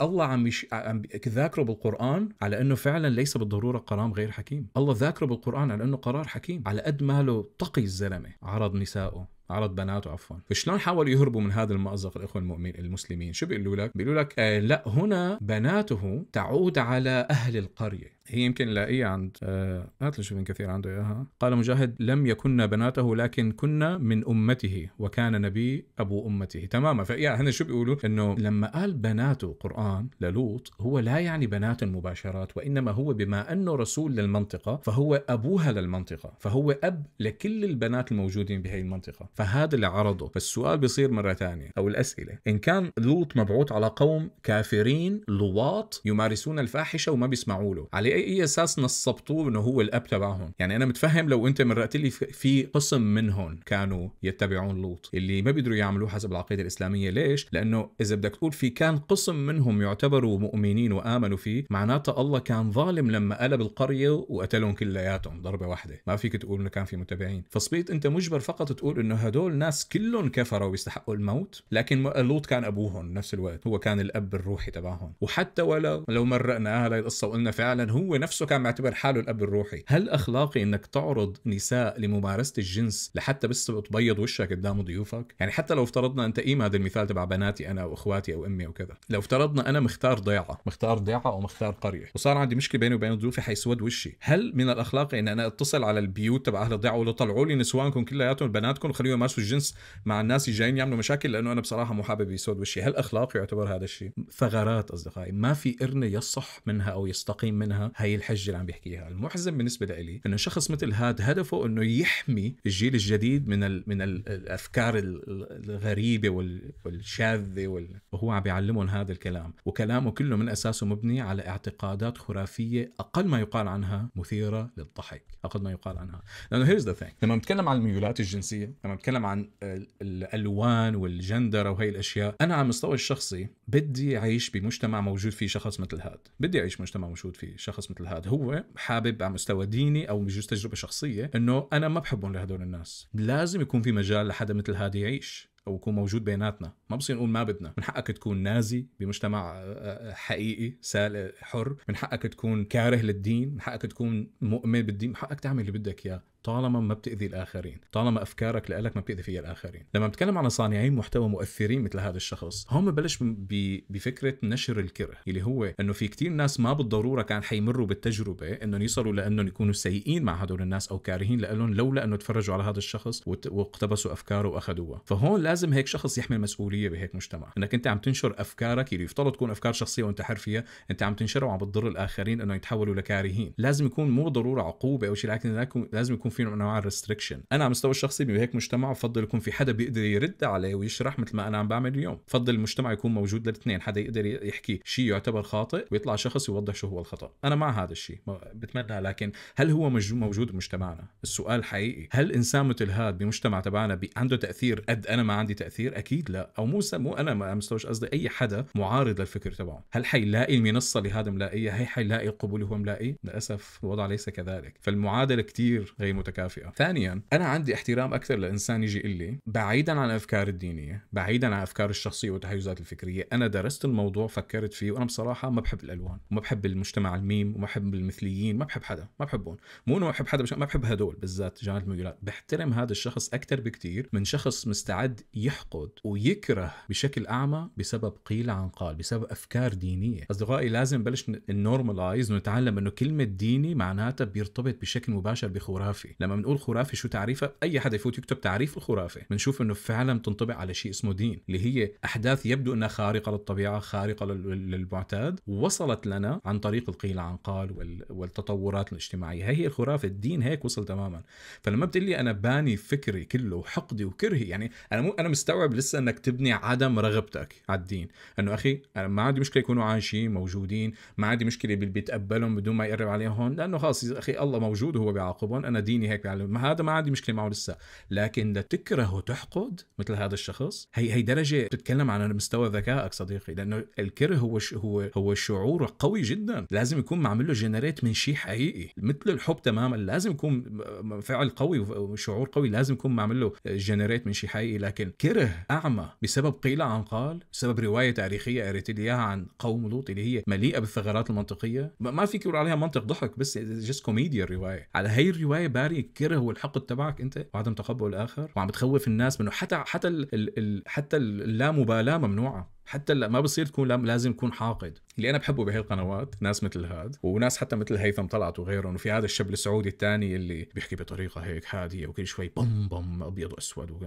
الله عم يش... عم ذاكره بالقرآن على إنه فعلا ليس بالضرورة قرار غير حكيم. الله ذاكره بالقرآن على إنه قرار حكيم. على قد ماله تقي الزلمة. عرض نسائه. عرض بناته عفوا. فشلون حاولوا يهربوا من هذا المأزق الإخوة المؤمنين المسلمين؟ شو بيقولوا لك؟ بيقولوا لك آه لا هنا بناته تعود على أهل القرية. هي يمكن نلاقيها عند آه هات شوف ابن كثير عنده إياها. قال مجاهد لم يكن بناته لكن كنا من أمته وكان نبي أبو أمته. تماما. فيا هنا شو بيقولوا؟ إنه لما قال بناته قرآن للوط هو لا يعني بنات المباشرات وإنما هو بما أنه رسول للمنطقة فهو أبوها للمنطقة فهو أب لكل البنات الموجودين بهي المنطقة. فهذا اللي عرضه. فالسؤال بيصير مرة ثانية أو الأسئلة. إن كان لوط مبعوث على قوم كافرين لواط يمارسون الفاحشة وما بيسمعوا له على اي إساس نصبتوه إنه هو الأب تبعهم؟ يعني أنا متفهم لو أنت مرقت لي في قسم منهم كانوا يتبعون لوط اللي ما بيقدروا يعملوه حسب العقيدة الإسلامية. ليش؟ لأنه إذا بدك تقول في كان قسم منهم يعتبروا مؤمنين وآمنوا فيه معناته الله كان ظالم لما قلب القرية وقتلهم كلياتهم ضربة واحدة. ما فيك تقول إنه كان في متابعين. فصبيت أنت مجبر فقط تقول إنه هدول ناس كلهم كفروا ويستحقوا الموت لكن لوط كان أبوهم نفس الوقت. هو كان الأب الروحي تبعهم. وحتى ولو لو مرقنا هاي القصة وقلنا فعلا هو هو نفسه كان معتبر حاله الأب الروحي. هل أخلاقي إنك تعرض نساء لممارسة الجنس لحتى بس تبيض وشك قدام ضيوفك؟ يعني حتى لو افترضنا أنت قيم هذا المثال تبع بناتي أنا وأخواتي أو أمي وكذا. لو افترضنا أنا مختار ضيعة مختار ضيعة أو مختار قرية وصار عندي مشكلة بيني وبين ضيوفي حيسود وشي. هل من الأخلاق إن أنا أتصل على البيوت تبع أهل الضيعة ولا طلعوا لي نسوانكم كلياتهم بناتكم وخليهم يمارسوا الجنس مع الناس جايين يعملوا مشاكل؟ لأنه أنا بصراحة مو حابب يسود وشي. هل أخلاقي يعتبر هذا الشيء؟ ثغرات أصدقائي ما في ارنه يصح منها أو يستقيم منها هاي الحجة اللي عم بيحكيها. المحزن بالنسبة لي إنه شخص مثل هاد هدفه إنه يحمي الجيل الجديد من ال من ال الأفكار ال- ال- الغريبة وال- والشاذة وال- وهو عم بيعلمهم هذا الكلام. وكلامه كله من أساسه مبني على اعتقادات خرافية أقل ما يقال عنها مثيرة للضحك. أقل ما يقال عنها. لأنه here's the thing لما بنتكلم عن الميولات الجنسية لما بنتكلم عن ال- الألوان والجندر وهي الأشياء أنا على المستوى الشخصي بدي أعيش بمجتمع موجود فيه شخص مثل هذا بدي أعيش مجتمع موجود فيه شخص مثل هذا. هو حابب على مستوى ديني أو بجوز تجربه شخصيه إنه أنا ما بحبهم لهدول الناس. لازم يكون في مجال لحدا مثل هذا يعيش أو يكون موجود بيناتنا. ما بصير نقول ما بدنا. من حقك تكون نازي بمجتمع آه، آه، حقيقي سال حر. من حقك تكون كاره للدين. من حقك تكون مؤمن بالدين. من حقك تعمل اللي بدك إياه. طالما ما بتأذي الآخرين طالما أفكارك لإلك ما بتأذي فيها الآخرين. لما بتكلم عن صانعين محتوى مؤثرين مثل هذا الشخص هم ببلش ب- بفكرة نشر الكره اللي هو أنه في كتير ناس ما بالضرورة كان حيمروا بالتجربة أنهم يصلوا لأنهم يكونوا سيئين مع هدول الناس أو كارهين لهم لولا أنه تفرجوا على هذا الشخص واقتبسوا أفكاره وأخذوها فهون لازم هيك شخص يحمل مسؤولية بهيك مجتمع. أنك أنت عم تنشر أفكارك اللي يفترض تكون أفكار شخصية وأنت حر فيها أنت عم تنشرها وعم بتضر الآخرين أنه يتحولوا لكارهين. لازم يكون مو ضرورة عقوبة أو شيء لكن لازم يكون في نوع من أنواع الريستريكشن أنا على المستوى الشخصي بهيك مجتمع بفضل يكون في حدا بيقدر يرد عليه ويشرح مثل ما أنا عم بعمل اليوم. بفضل المجتمع يكون موجود للاثنين حدا يقدر يحكي شيء يعتبر خاطئ ويطلع شخص يوضح شو هو الخطأ. أنا مع هذا الشيء بتمنى لكن هل هو موجود بمجتمعنا؟ السؤال حقيقي. هل إنسان مثل هذا بمجتمع تبعنا عنده تأثير قد أنا ما عندي تأثير؟ أكيد لا. أو مو مو أنا ما مستوش قصدي أي حدا معارض للفكر تبعه. هل حيلاقي المنصة اللي هذا ملاقيها هي حيلاقي القبول هو ملاقيه للأسف الوضع ليس كذلك. فالمعادلة كتير غير متكافئة. ثانيا أنا عندي احترام أكثر لإنسان يجي لي بعيدا عن الافكار الدينية بعيدا عن الافكار الشخصية والتحيزات الفكرية أنا درست الموضوع فكرت فيه وأنا بصراحة ما بحب الألوان وما بحب المجتمع الميم وما بحب المثليين ما بحب حدا ما بحبهم. مو إنه ما بحب حدا بش... ما بحب هدول بالذات جانب الميولات بحترم هذا الشخص أكثر بكتير من شخص مستعد يحقد ويكره بشكل أعمى بسبب قيل عن قال بسبب أفكار دينية. أصدقائي لازم نبلش نورماليز ونتعلم إنه كلمة ديني معناتها بيرتبط بشكل مباشر بخرافي. لما بنقول خرافي شو تعريفها؟ أي حدا يفوت يكتب تعريف الخرافة. بنشوف إنه فعلا بتنطبق على شيء اسمه دين اللي هي أحداث يبدو إنها خارقة للطبيعة خارقة لل- للمعتاد. وصلت لنا عن طريق القيل عن قال وال- والتطورات الاجتماعية. هي هي الخرافة الدين هيك وصل تماما. فلما بتقول لي أنا باني فكري كله وحقدي وكرهي يعني أنا مو أنا مستوعب لسه إنك تبني عدم رغبتك على الدين. إنه أخي أنا ما عندي مشكلة يكونوا عايشين موجودين ما عندي مشكلة بيتقبلهم بدون ما يقرب عليهم لأنه خلص أخي الله موجود وهو بيعاقبهم أنا ديني هيك بيعلم. ما هذا ما عندي مشكلة معه لسه. لكن لتكره وتحقد مثل هذا الشخص هي هي درجة بتتكلم عن مستوى ذكائك صديقي لأنه الكره هو ش هو هو شعور قوي جدا. لازم يكون معمل له جنريت من شيء حقيقي. مثل الحب تماما لازم يكون فعل قوي وشعور قوي لازم يكون معمل له generate من شيء حقيقي. لكن كره أعمى بسبب قيل عن قال بسبب رواية تاريخية قريت لي إياها عن قوم لوط اللي هي مليئة بالثغرات المنطقية. ما فيك يقول عليها منطق ضحك بس just كوميديا الروايه على هي الرواية باري الكره والحقد تبعك انت وعدم تقبل الآخر وعم بتخوف الناس منه. حتى حتى ال ال ال حتى اللامبالاة ممنوعة. حتى لا- ما بصير تكون لازم يكون حاقد. اللي أنا بحبه بهي القنوات ناس مثل هاد وناس حتى مثل هيثم طلعت وغيرهم وفي هذا الشاب السعودي الثاني اللي بيحكي بطريقة هيك هادية وكل شوي بم بم أبيض وأسود وك...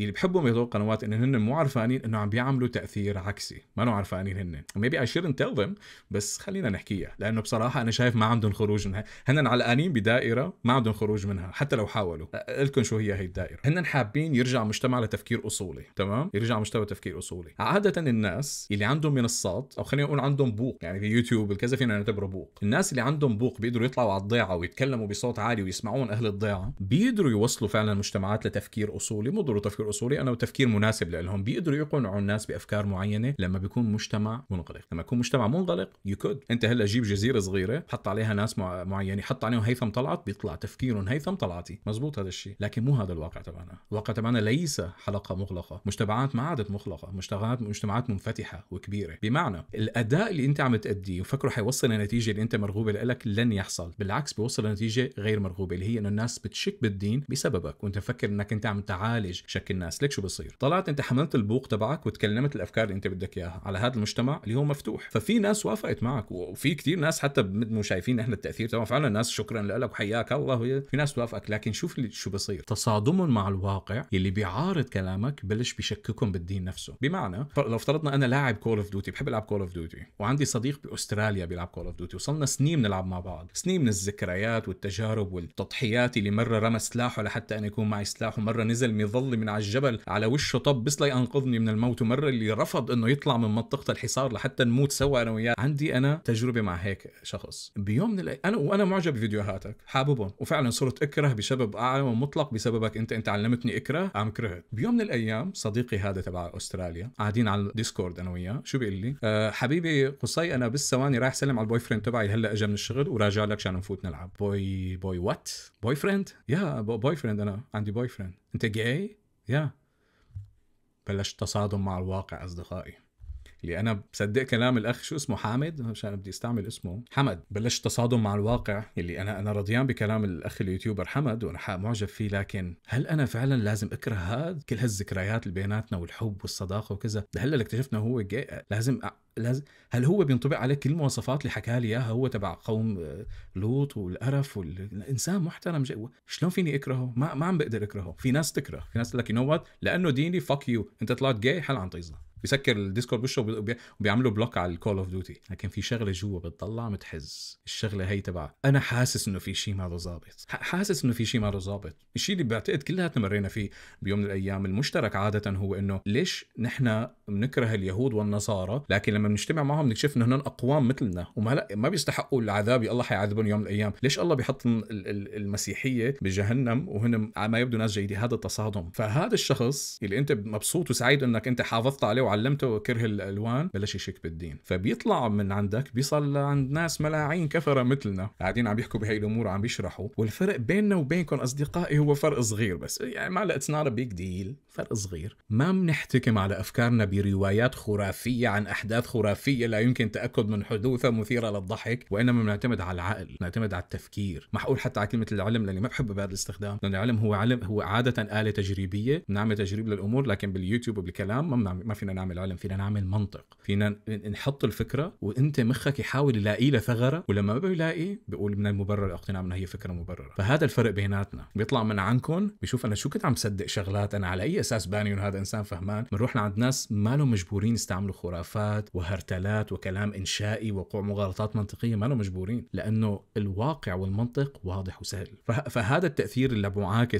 اللي بحبهم بهدول القنوات إن هن مو عرفانين إنه عم بيعملوا تأثير عكسي. ما نو عرفانين هن. maybe I tell them بس خلينا نحكيها. لأنه بصراحة أنا شايف ما عندهم خروج منها. هن علقانين بدائرة ما عندهم خروج منها حتى لو حاولوا. لكم شو هي هي الدائرة. هن حابين يرجع مجتمع لتفكير أصولي تمام؟ يرجع مجتمع تفكير أصولي. عادة الناس اللي عندهم منصات أو خلينا نقول عندهم بوق يعني في يوتيوب الكذا فينا نعتبره بوق. الناس اللي عندهم بوق بيقدروا يطلعوا على الضيعة ويتكلموا بصوت عالي ويسمعون أهل الضيعة بيقدروا يوصلوا فعلا المجتمعات لتفكير أصولي مو ضروري تفكير أصولي أنا وتفكير مناسب لهم. بيقدروا يقنعوا الناس بأفكار معينة لما بيكون مجتمع منغلق. لما يكون مجتمع منغلق you could أنت هلأ جيب جزيرة صغيرة حط عليها ناس مع... معينه حط عليهم هيثم طلعت بيطلع تفكيرهم هيثم طلعتي. مزبوط هذا الشيء. لكن مو هذا الواقع تبعنا. الواقع تبعنا ليس حلقة مغلقة. مجتمعات ما عادت مغلقة. مجتمعات مجتمعات منفتحة وكبيرة. بمعنى الأداء اللي أنت عم تأديه وفكره حيوصل لنتيجة اللي أنت مرغوبة لك لن يحصل. بالعكس بيوصل لنتيجة غير مرغوبة اللي هي إنه الناس بتشك بالدين بسببك وأنت مفكر إنك أنت عم تعالج شك الناس. ليك شو بصير؟ طلعت أنت حملت البوق تبعك وتكلمت الأفكار اللي أنت بدك إياها على هذا المجتمع اللي هو مفتوح. ففي ناس وافقت معك وفي كتير ناس حتى مو شايفين إحنا التأثير تبعهم. فعلا الناس شكرا لك وحياك الله في ناس توافقك. لكن شوف شو بصير. تصادم مع الواقع اللي بيعارض كلامك بلش بيشككهم بالدين نفسه. بمعنى لو افترضنا فرضنا أنا لاعب Call of Duty بحب ألعب Call of Duty وعندي صديق بأستراليا بيلعب Call of Duty وصلنا سنين بنلعب مع بعض. سنين من الذكريات والتجارب والتضحيات اللي مرة رمى سلاحه لحتى أنا يكون معي سلاح ومرة نزل مظلي من على الجبل على وشه طب بس لينقذني من الموت. ومرة اللي رفض إنه يطلع من منطقة الحصار لحتى نموت سوا أنا وياه. عندي أنا تجربة مع هيك شخص. بيوم من الأي... أنا وأنا معجب بفيديوهاتك. حاببهم. وفعلا صرت أكره بسبب أعلى ومطلق بسببك أنت أنت علمتني أكره. عم كرهت بيوم من الأيام صديقي هذا تبع أستراليا قاعدين على ال Discord أنا وياه. شو بيقول لي؟ أه حبيبي قصي أنا بس ثواني رايح سلم على ال boyfriend تبعي. هلأ اجى من الشغل وراجع لك عشان نفوت نلعب. boy boy what boyfriend يا boyfriend أنا. عندي boyfriend أنت gay يا. بلشت تصادم مع الواقع أصدقائي. اللي أنا بصدق كلام الأخ شو اسمه حامد؟ عشان بدي أستعمل اسمه. حمد. بلشت تصادم مع الواقع اللي أنا أنا رضيان بكلام الأخ ال YouTuber حمد وأنا معجب فيه لكن هل أنا فعلا لازم أكره هذا؟ كل هالذكريات اللي بيناتنا والحب والصداقة وكذا هلأ اكتشفنا هو جاي لازم أ... لازم هل هو بينطبق عليه كل المواصفات اللي حكى لي إياها هو تبع قوم آه، لوط والقرف والانسان محترم جاي شلون فيني أكرهه؟ ما ما عم بقدر أكرهه. في ناس تكره في ناس تقول لك you know what لأنه ديني fuck you أنت طلعت جاي حل عن طيزنا بيسكر ال Discord وبي- وبيعملوا block على ال Call of Duty لكن في شغلة جوا بتطلع متحز. الشغلة هي تبع أنا حاسس إنه في شيء ما له ظابط حاسس إنه في شيء ما له ظابط. الشيء اللي بعتقد كلياتنا مرينا فيه بيوم من الأيام المشترك عادة هو إنه ليش نحن بنكره اليهود والنصارى لكن لما بنجتمع معهم بنكتشف إنه هن أقوام مثلنا. وما لا ما بيستحقوا العذاب الله حيعذبهم يوم من الأيام. ليش الله بيحط ال- ال- المسيحية بجهنم وهن ما يبدو ناس جيدين هذا التصادم. فهذا الشخص اللي أنت مبسوط وسعيد إنك أنت حافظت عليه وعلمته كره الألوان بلش يشك بالدين. فبيطلع من عندك بيصل لعند ناس ملاعين كفرة مثلنا. قاعدين عم يحكوا بهي الأمور وعم بيشرحوا. والفرق بيننا وبينكم أصدقائي هو فرق صغير بس. يعني ما it's not big deal فرق صغير. ما بنحتكم على أفكارنا بروايات خرافية عن أحداث خرافية لا يمكن تأكد من حدوثها مثيرة للضحك وإنما بنعتمد على العقل نعتمد على التفكير. ما حقول حتى على كلمة العلم لأني ما بحب بهذا الاستخدام. لأن العلم هو علم هو عادة آلة تجريبية بنعمل تجريب للأمور لكن باليوتيوب وبالكلام ما ما فينا نعمل علم فينا نعمل منطق. فينا نحط الفكرة وإنت مخك يحاول يلاقي لها ثغرة ولما ما بيلاقي بيقول من المبرر اقتناع إنها هي فكرة مبررة. فهذا الفرق بيناتنا. بيطلع من عنكم بيشوف أنا شو كنت عم صدق شغلات أنا على أي أساس باني انه هذا إنسان فهمان. بنروح لعند ناس ما لهم مجبورين يستعملوا خرافات وهرتلات وكلام إنشائي وقوع مغالطات منطقية ما لهم مجبورين لأنه الواقع والمنطق واضح وسهل. فه- فهذا التأثير اللي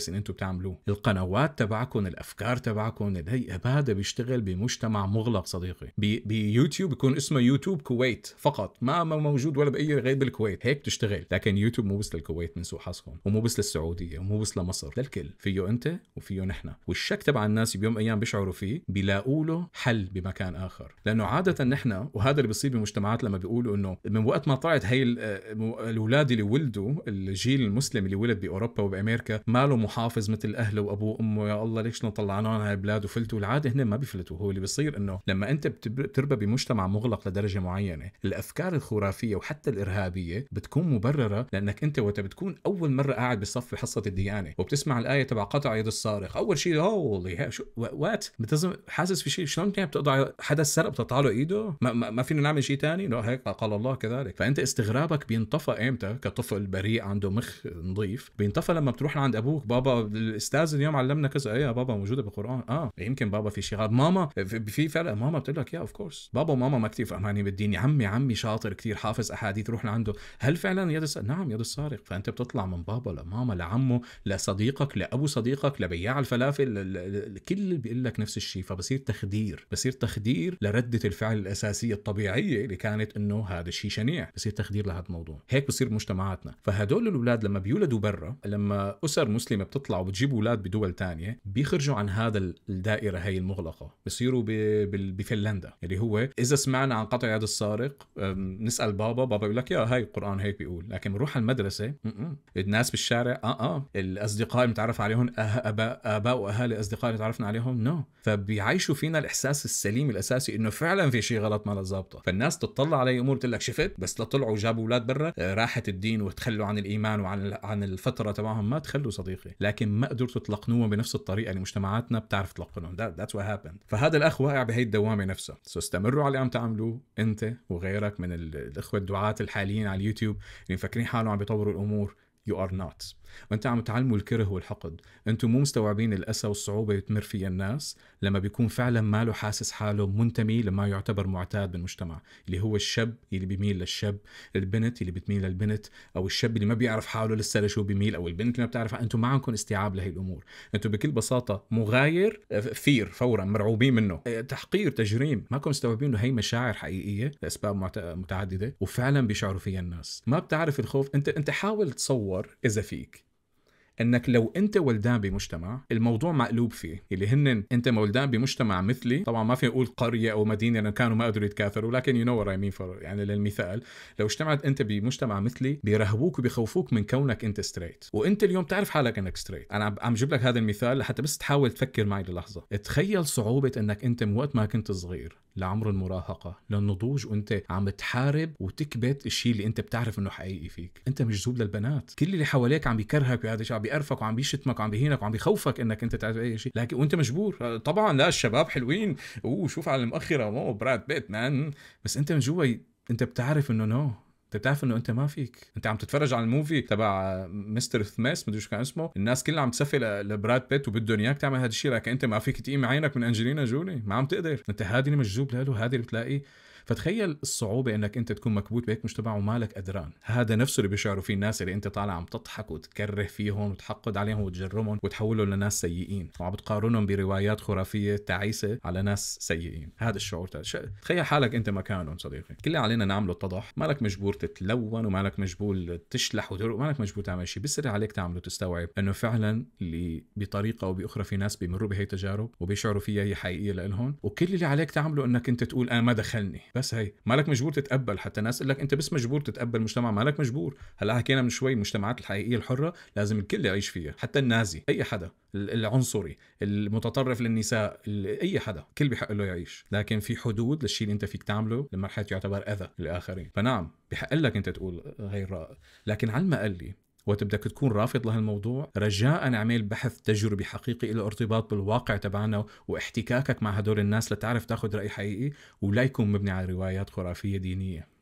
إن أنتم بتعملوه القنوات تبعكم الأفكار تبعكم هي هذا بيشتغل بمجتمع مغلق صديقي. بي- بيوتيوب بيكون اسمه يوتيوب كويت فقط ما موجود ولا بأي غير بالكويت. هيك بتشتغل. لكن يوتيوب مو بس للكويت من سوء حظكم ومو بس للسعودية ومو بس لمصر للكل. فيه أنت وفيه نحن. والشك تبع الناس بيوم من الأيام بيشعروا فيه بيلاقوا له حل بمكان آخر. لأنه عادة نحن وهذا اللي بيصير بمجتمعات لما بيقولوا إنه من وقت ما طلعت هي آه، الأولاد اللي ولدوا الجيل المسلم اللي ولد بأوروبا وبأمريكا ما له محافظ مثل أهله وأبوه وأمه يا الله ليش طلعناهم هاي البلاد وفلتوا؟ العادة هن ما بيفلتوا. هو اللي بيصير إنه لما أنت بتربى بمجتمع مغلق لدرجة معينة الأفكار الخرافية وحتى الإرهابية بتكون مبررة لأنك أنت وقت بتكون أول مرة قاعد بصف حصه الديانة. وبتسمع الآية تبع قطع يد السارق أول شيء هولي شو وات حاسس في شيء شلون يعني بتقطع حدا سرق بتقطع له إيده. ما, ما, فينا نعمل شيء ثاني لا هيك قال الله كذلك. فأنت استغرابك بينطفى إمتى؟ كطفل بريء عنده مخ نظيف. بينطفى لما بتروح لعند أبوك. بابا الأستاذ اليوم علمنا كذا. إيه يا بابا موجودة بالقرآن؟ آه. يمكن بابا في شيء غلط ماما في فرق. ماما بتقول لك يا of course بابا وماما ما كثير فهمانين بالدين عمي عمي شاطر كثير حافظ أحاديث روح لعنده. هل فعلا يد الس... نعم يد السارق فأنت بتطلع من بابا لماما لعمه لصديقك لأبو صديقك لبياع الفلافل كل بيقول لك نفس الشيء. فبصير تخدير. بصير تخدير لردة الفعل الأساسية الطبيعية اللي كانت إنه هذا الشيء شنيع بصير تخدير لهذا الموضوع هيك بصير بمجتمعاتنا فهدول الأولاد لما بيولدوا برا لما أسر مسلمة بتطلع وبتجيب أولاد بدول تانية بيخرجوا عن هذا ال- الدائرة هي المغلقة بصيروا بفنلندا اللي هو إذا سمعنا عن قطع يد السارق نسأل بابا بابا يقول لك يا هاي القرآن هيك بيقول لكن بنروح على المدرسة. الناس بالشارع آه آه الأصدقاء اللي متعرف عليهم أه- آباء آباء وأهالي أصدقاء اللي تعرفنا عليهم no no. فبيعيشوا فينا الإحساس السليم الأساسي إنه فعلا في شيء غلط ما له ظابطة. فالناس تطلع على أمور تقول لك شفت؟ بس لطلعوا جابوا أولاد برا آه، راحت الدين وتخلوا عن الإيمان وعن عن الفطرة تبعهم ما تخلوا صديقي. لكن ما قدرتوا تلقنوهم بنفس الطريقة اللي مجتمعاتنا بتعرف تلقنهم. That's what happened. فهذا الأخ واقع بهي الدوامة نفسها. so استمروا على اللي عم تعملوه أنت وغيرك من ال- الإخوة الدعاة الحاليين على اليوتيوب اللي مفكرين حالهم عم بيطوروا الأمور. you are not وأنت عم تعلموا الكره والحقد. أنتم مو مستوعبين الأسى والصعوبة اللي تمر فيها الناس لما بيكون فعلا ماله حاسس حاله منتمي لما يعتبر معتاد بالمجتمع اللي هو الشاب اللي بيميل للشاب البنت اللي بتميل للبنت أو الشاب اللي ما بيعرف حاله لسه لشو بيميل أو البنت اللي ما بتعرف أنتم ما عندكم استيعاب لهي الأمور. أنتم بكل بساطة مغاير fear فورا مرعوبين منه. تحقير تجريم. ما كنتم مستوعبين إنه هي مشاعر حقيقية لأسباب متعددة وفعلا بيشعروا فيها الناس. ما بتعرف الخوف. أنت أنت حاول تصور إذا فيك. إنك لو أنت ولدان بمجتمع الموضوع مقلوب فيه. اللي هن أنت ولدان بمجتمع مثلي طبعا ما في نقول قرية أو مدينة لأن كانوا ما قدروا يتكاثروا لكن you know what I mean يعني للمثال. لو اجتمعت أنت بمجتمع مثلي بيرهبوك وبيخوفوك من كونك أنت straight وأنت اليوم تعرف حالك إنك straight أنا عم جيب لك هذا المثال لحتى بس تحاول تفكر معي للحظة. تخيل صعوبة إنك أنت من وقت ما كنت صغير. لعمر المراهقة. للنضوج وأنت عم تحارب وتكبت الشيء اللي أنت بتعرف إنه حقيقي فيك. أنت مجذوب للبنات. كل اللي حواليك عم بيكرهك بهذا الشيء عم بيقرفك وعم بيشتمك وعم بيهينك وعم بيخوفك إنك أنت تعرف أي شيء. لكن وأنت مجبور. طبعا لا الشباب حلوين. أوه شوف على المؤخرة. مو براد بيت man. بس أنت من جوا أنت بتعرف إنه no انت بتعرف انه انت ما فيك. انت عم تتفرج على ال movie تبع مستر سميث مدري شو كان اسمه. الناس كلها عم تسفي لبراد بيت وبدهم إياك تعمل هذا الشيء لكن انت ما فيك تقيم عينك من أنجلينا جولي ما عم تقدر. انت هذه اللي مجذوب له هذه اللي بتلاقيه فتخيل الصعوبة إنك أنت تكون مكبوت بهيك مجتمع ومالك قدران هذا نفسه اللي بيشعروا فيه الناس اللي أنت طالع عم تضحك وتكره فيهم وتحقد عليهم وتجرمهم وتحولهم لناس سيئين. وعم بتقارنهم بروايات خرافية تعيسة على ناس سيئين. هذا الشعور تخيل حالك أنت مكانهم صديقي. كل اللي علينا نعمله التضح. مالك مجبور تتلون ومالك مجبور تشلح وتروق مالك مجبور تعمل شيء اللي عليك تعمله تستوعب إنه فعلا اللي بطريقة أو بأخرى في ناس بيمروا بهي التجارب وبيشعروا فيها هي حقيقية لهم وكل اللي عليك تعمله إنك أنت تقول أنا ما دخلني. بس هي مالك مجبور تتقبل حتى تقول لك أنت بس مجبور تتقبل مجتمع مالك مجبور. هلأ حكينا من شوي المجتمعات الحقيقية الحرة لازم الكل يعيش فيها حتى النازي أي حدا العنصري المتطرف للنساء أي حدا كل بحق له يعيش. لكن في حدود للشيء اللي أنت فيك تعمله لمرحله يعتبر أذى للآخرين. فنعم بحق لك أنت تقول غير رائع لكن على المقلي وقت بدك تكون رافض لهالموضوع. رجاء اعمل بحث تجربي حقيقي له ارتباط بالواقع تبعنا واحتكاكك مع هدول الناس لتعرف تاخذ رأي حقيقي ولا يكون مبني على روايات خرافية دينية.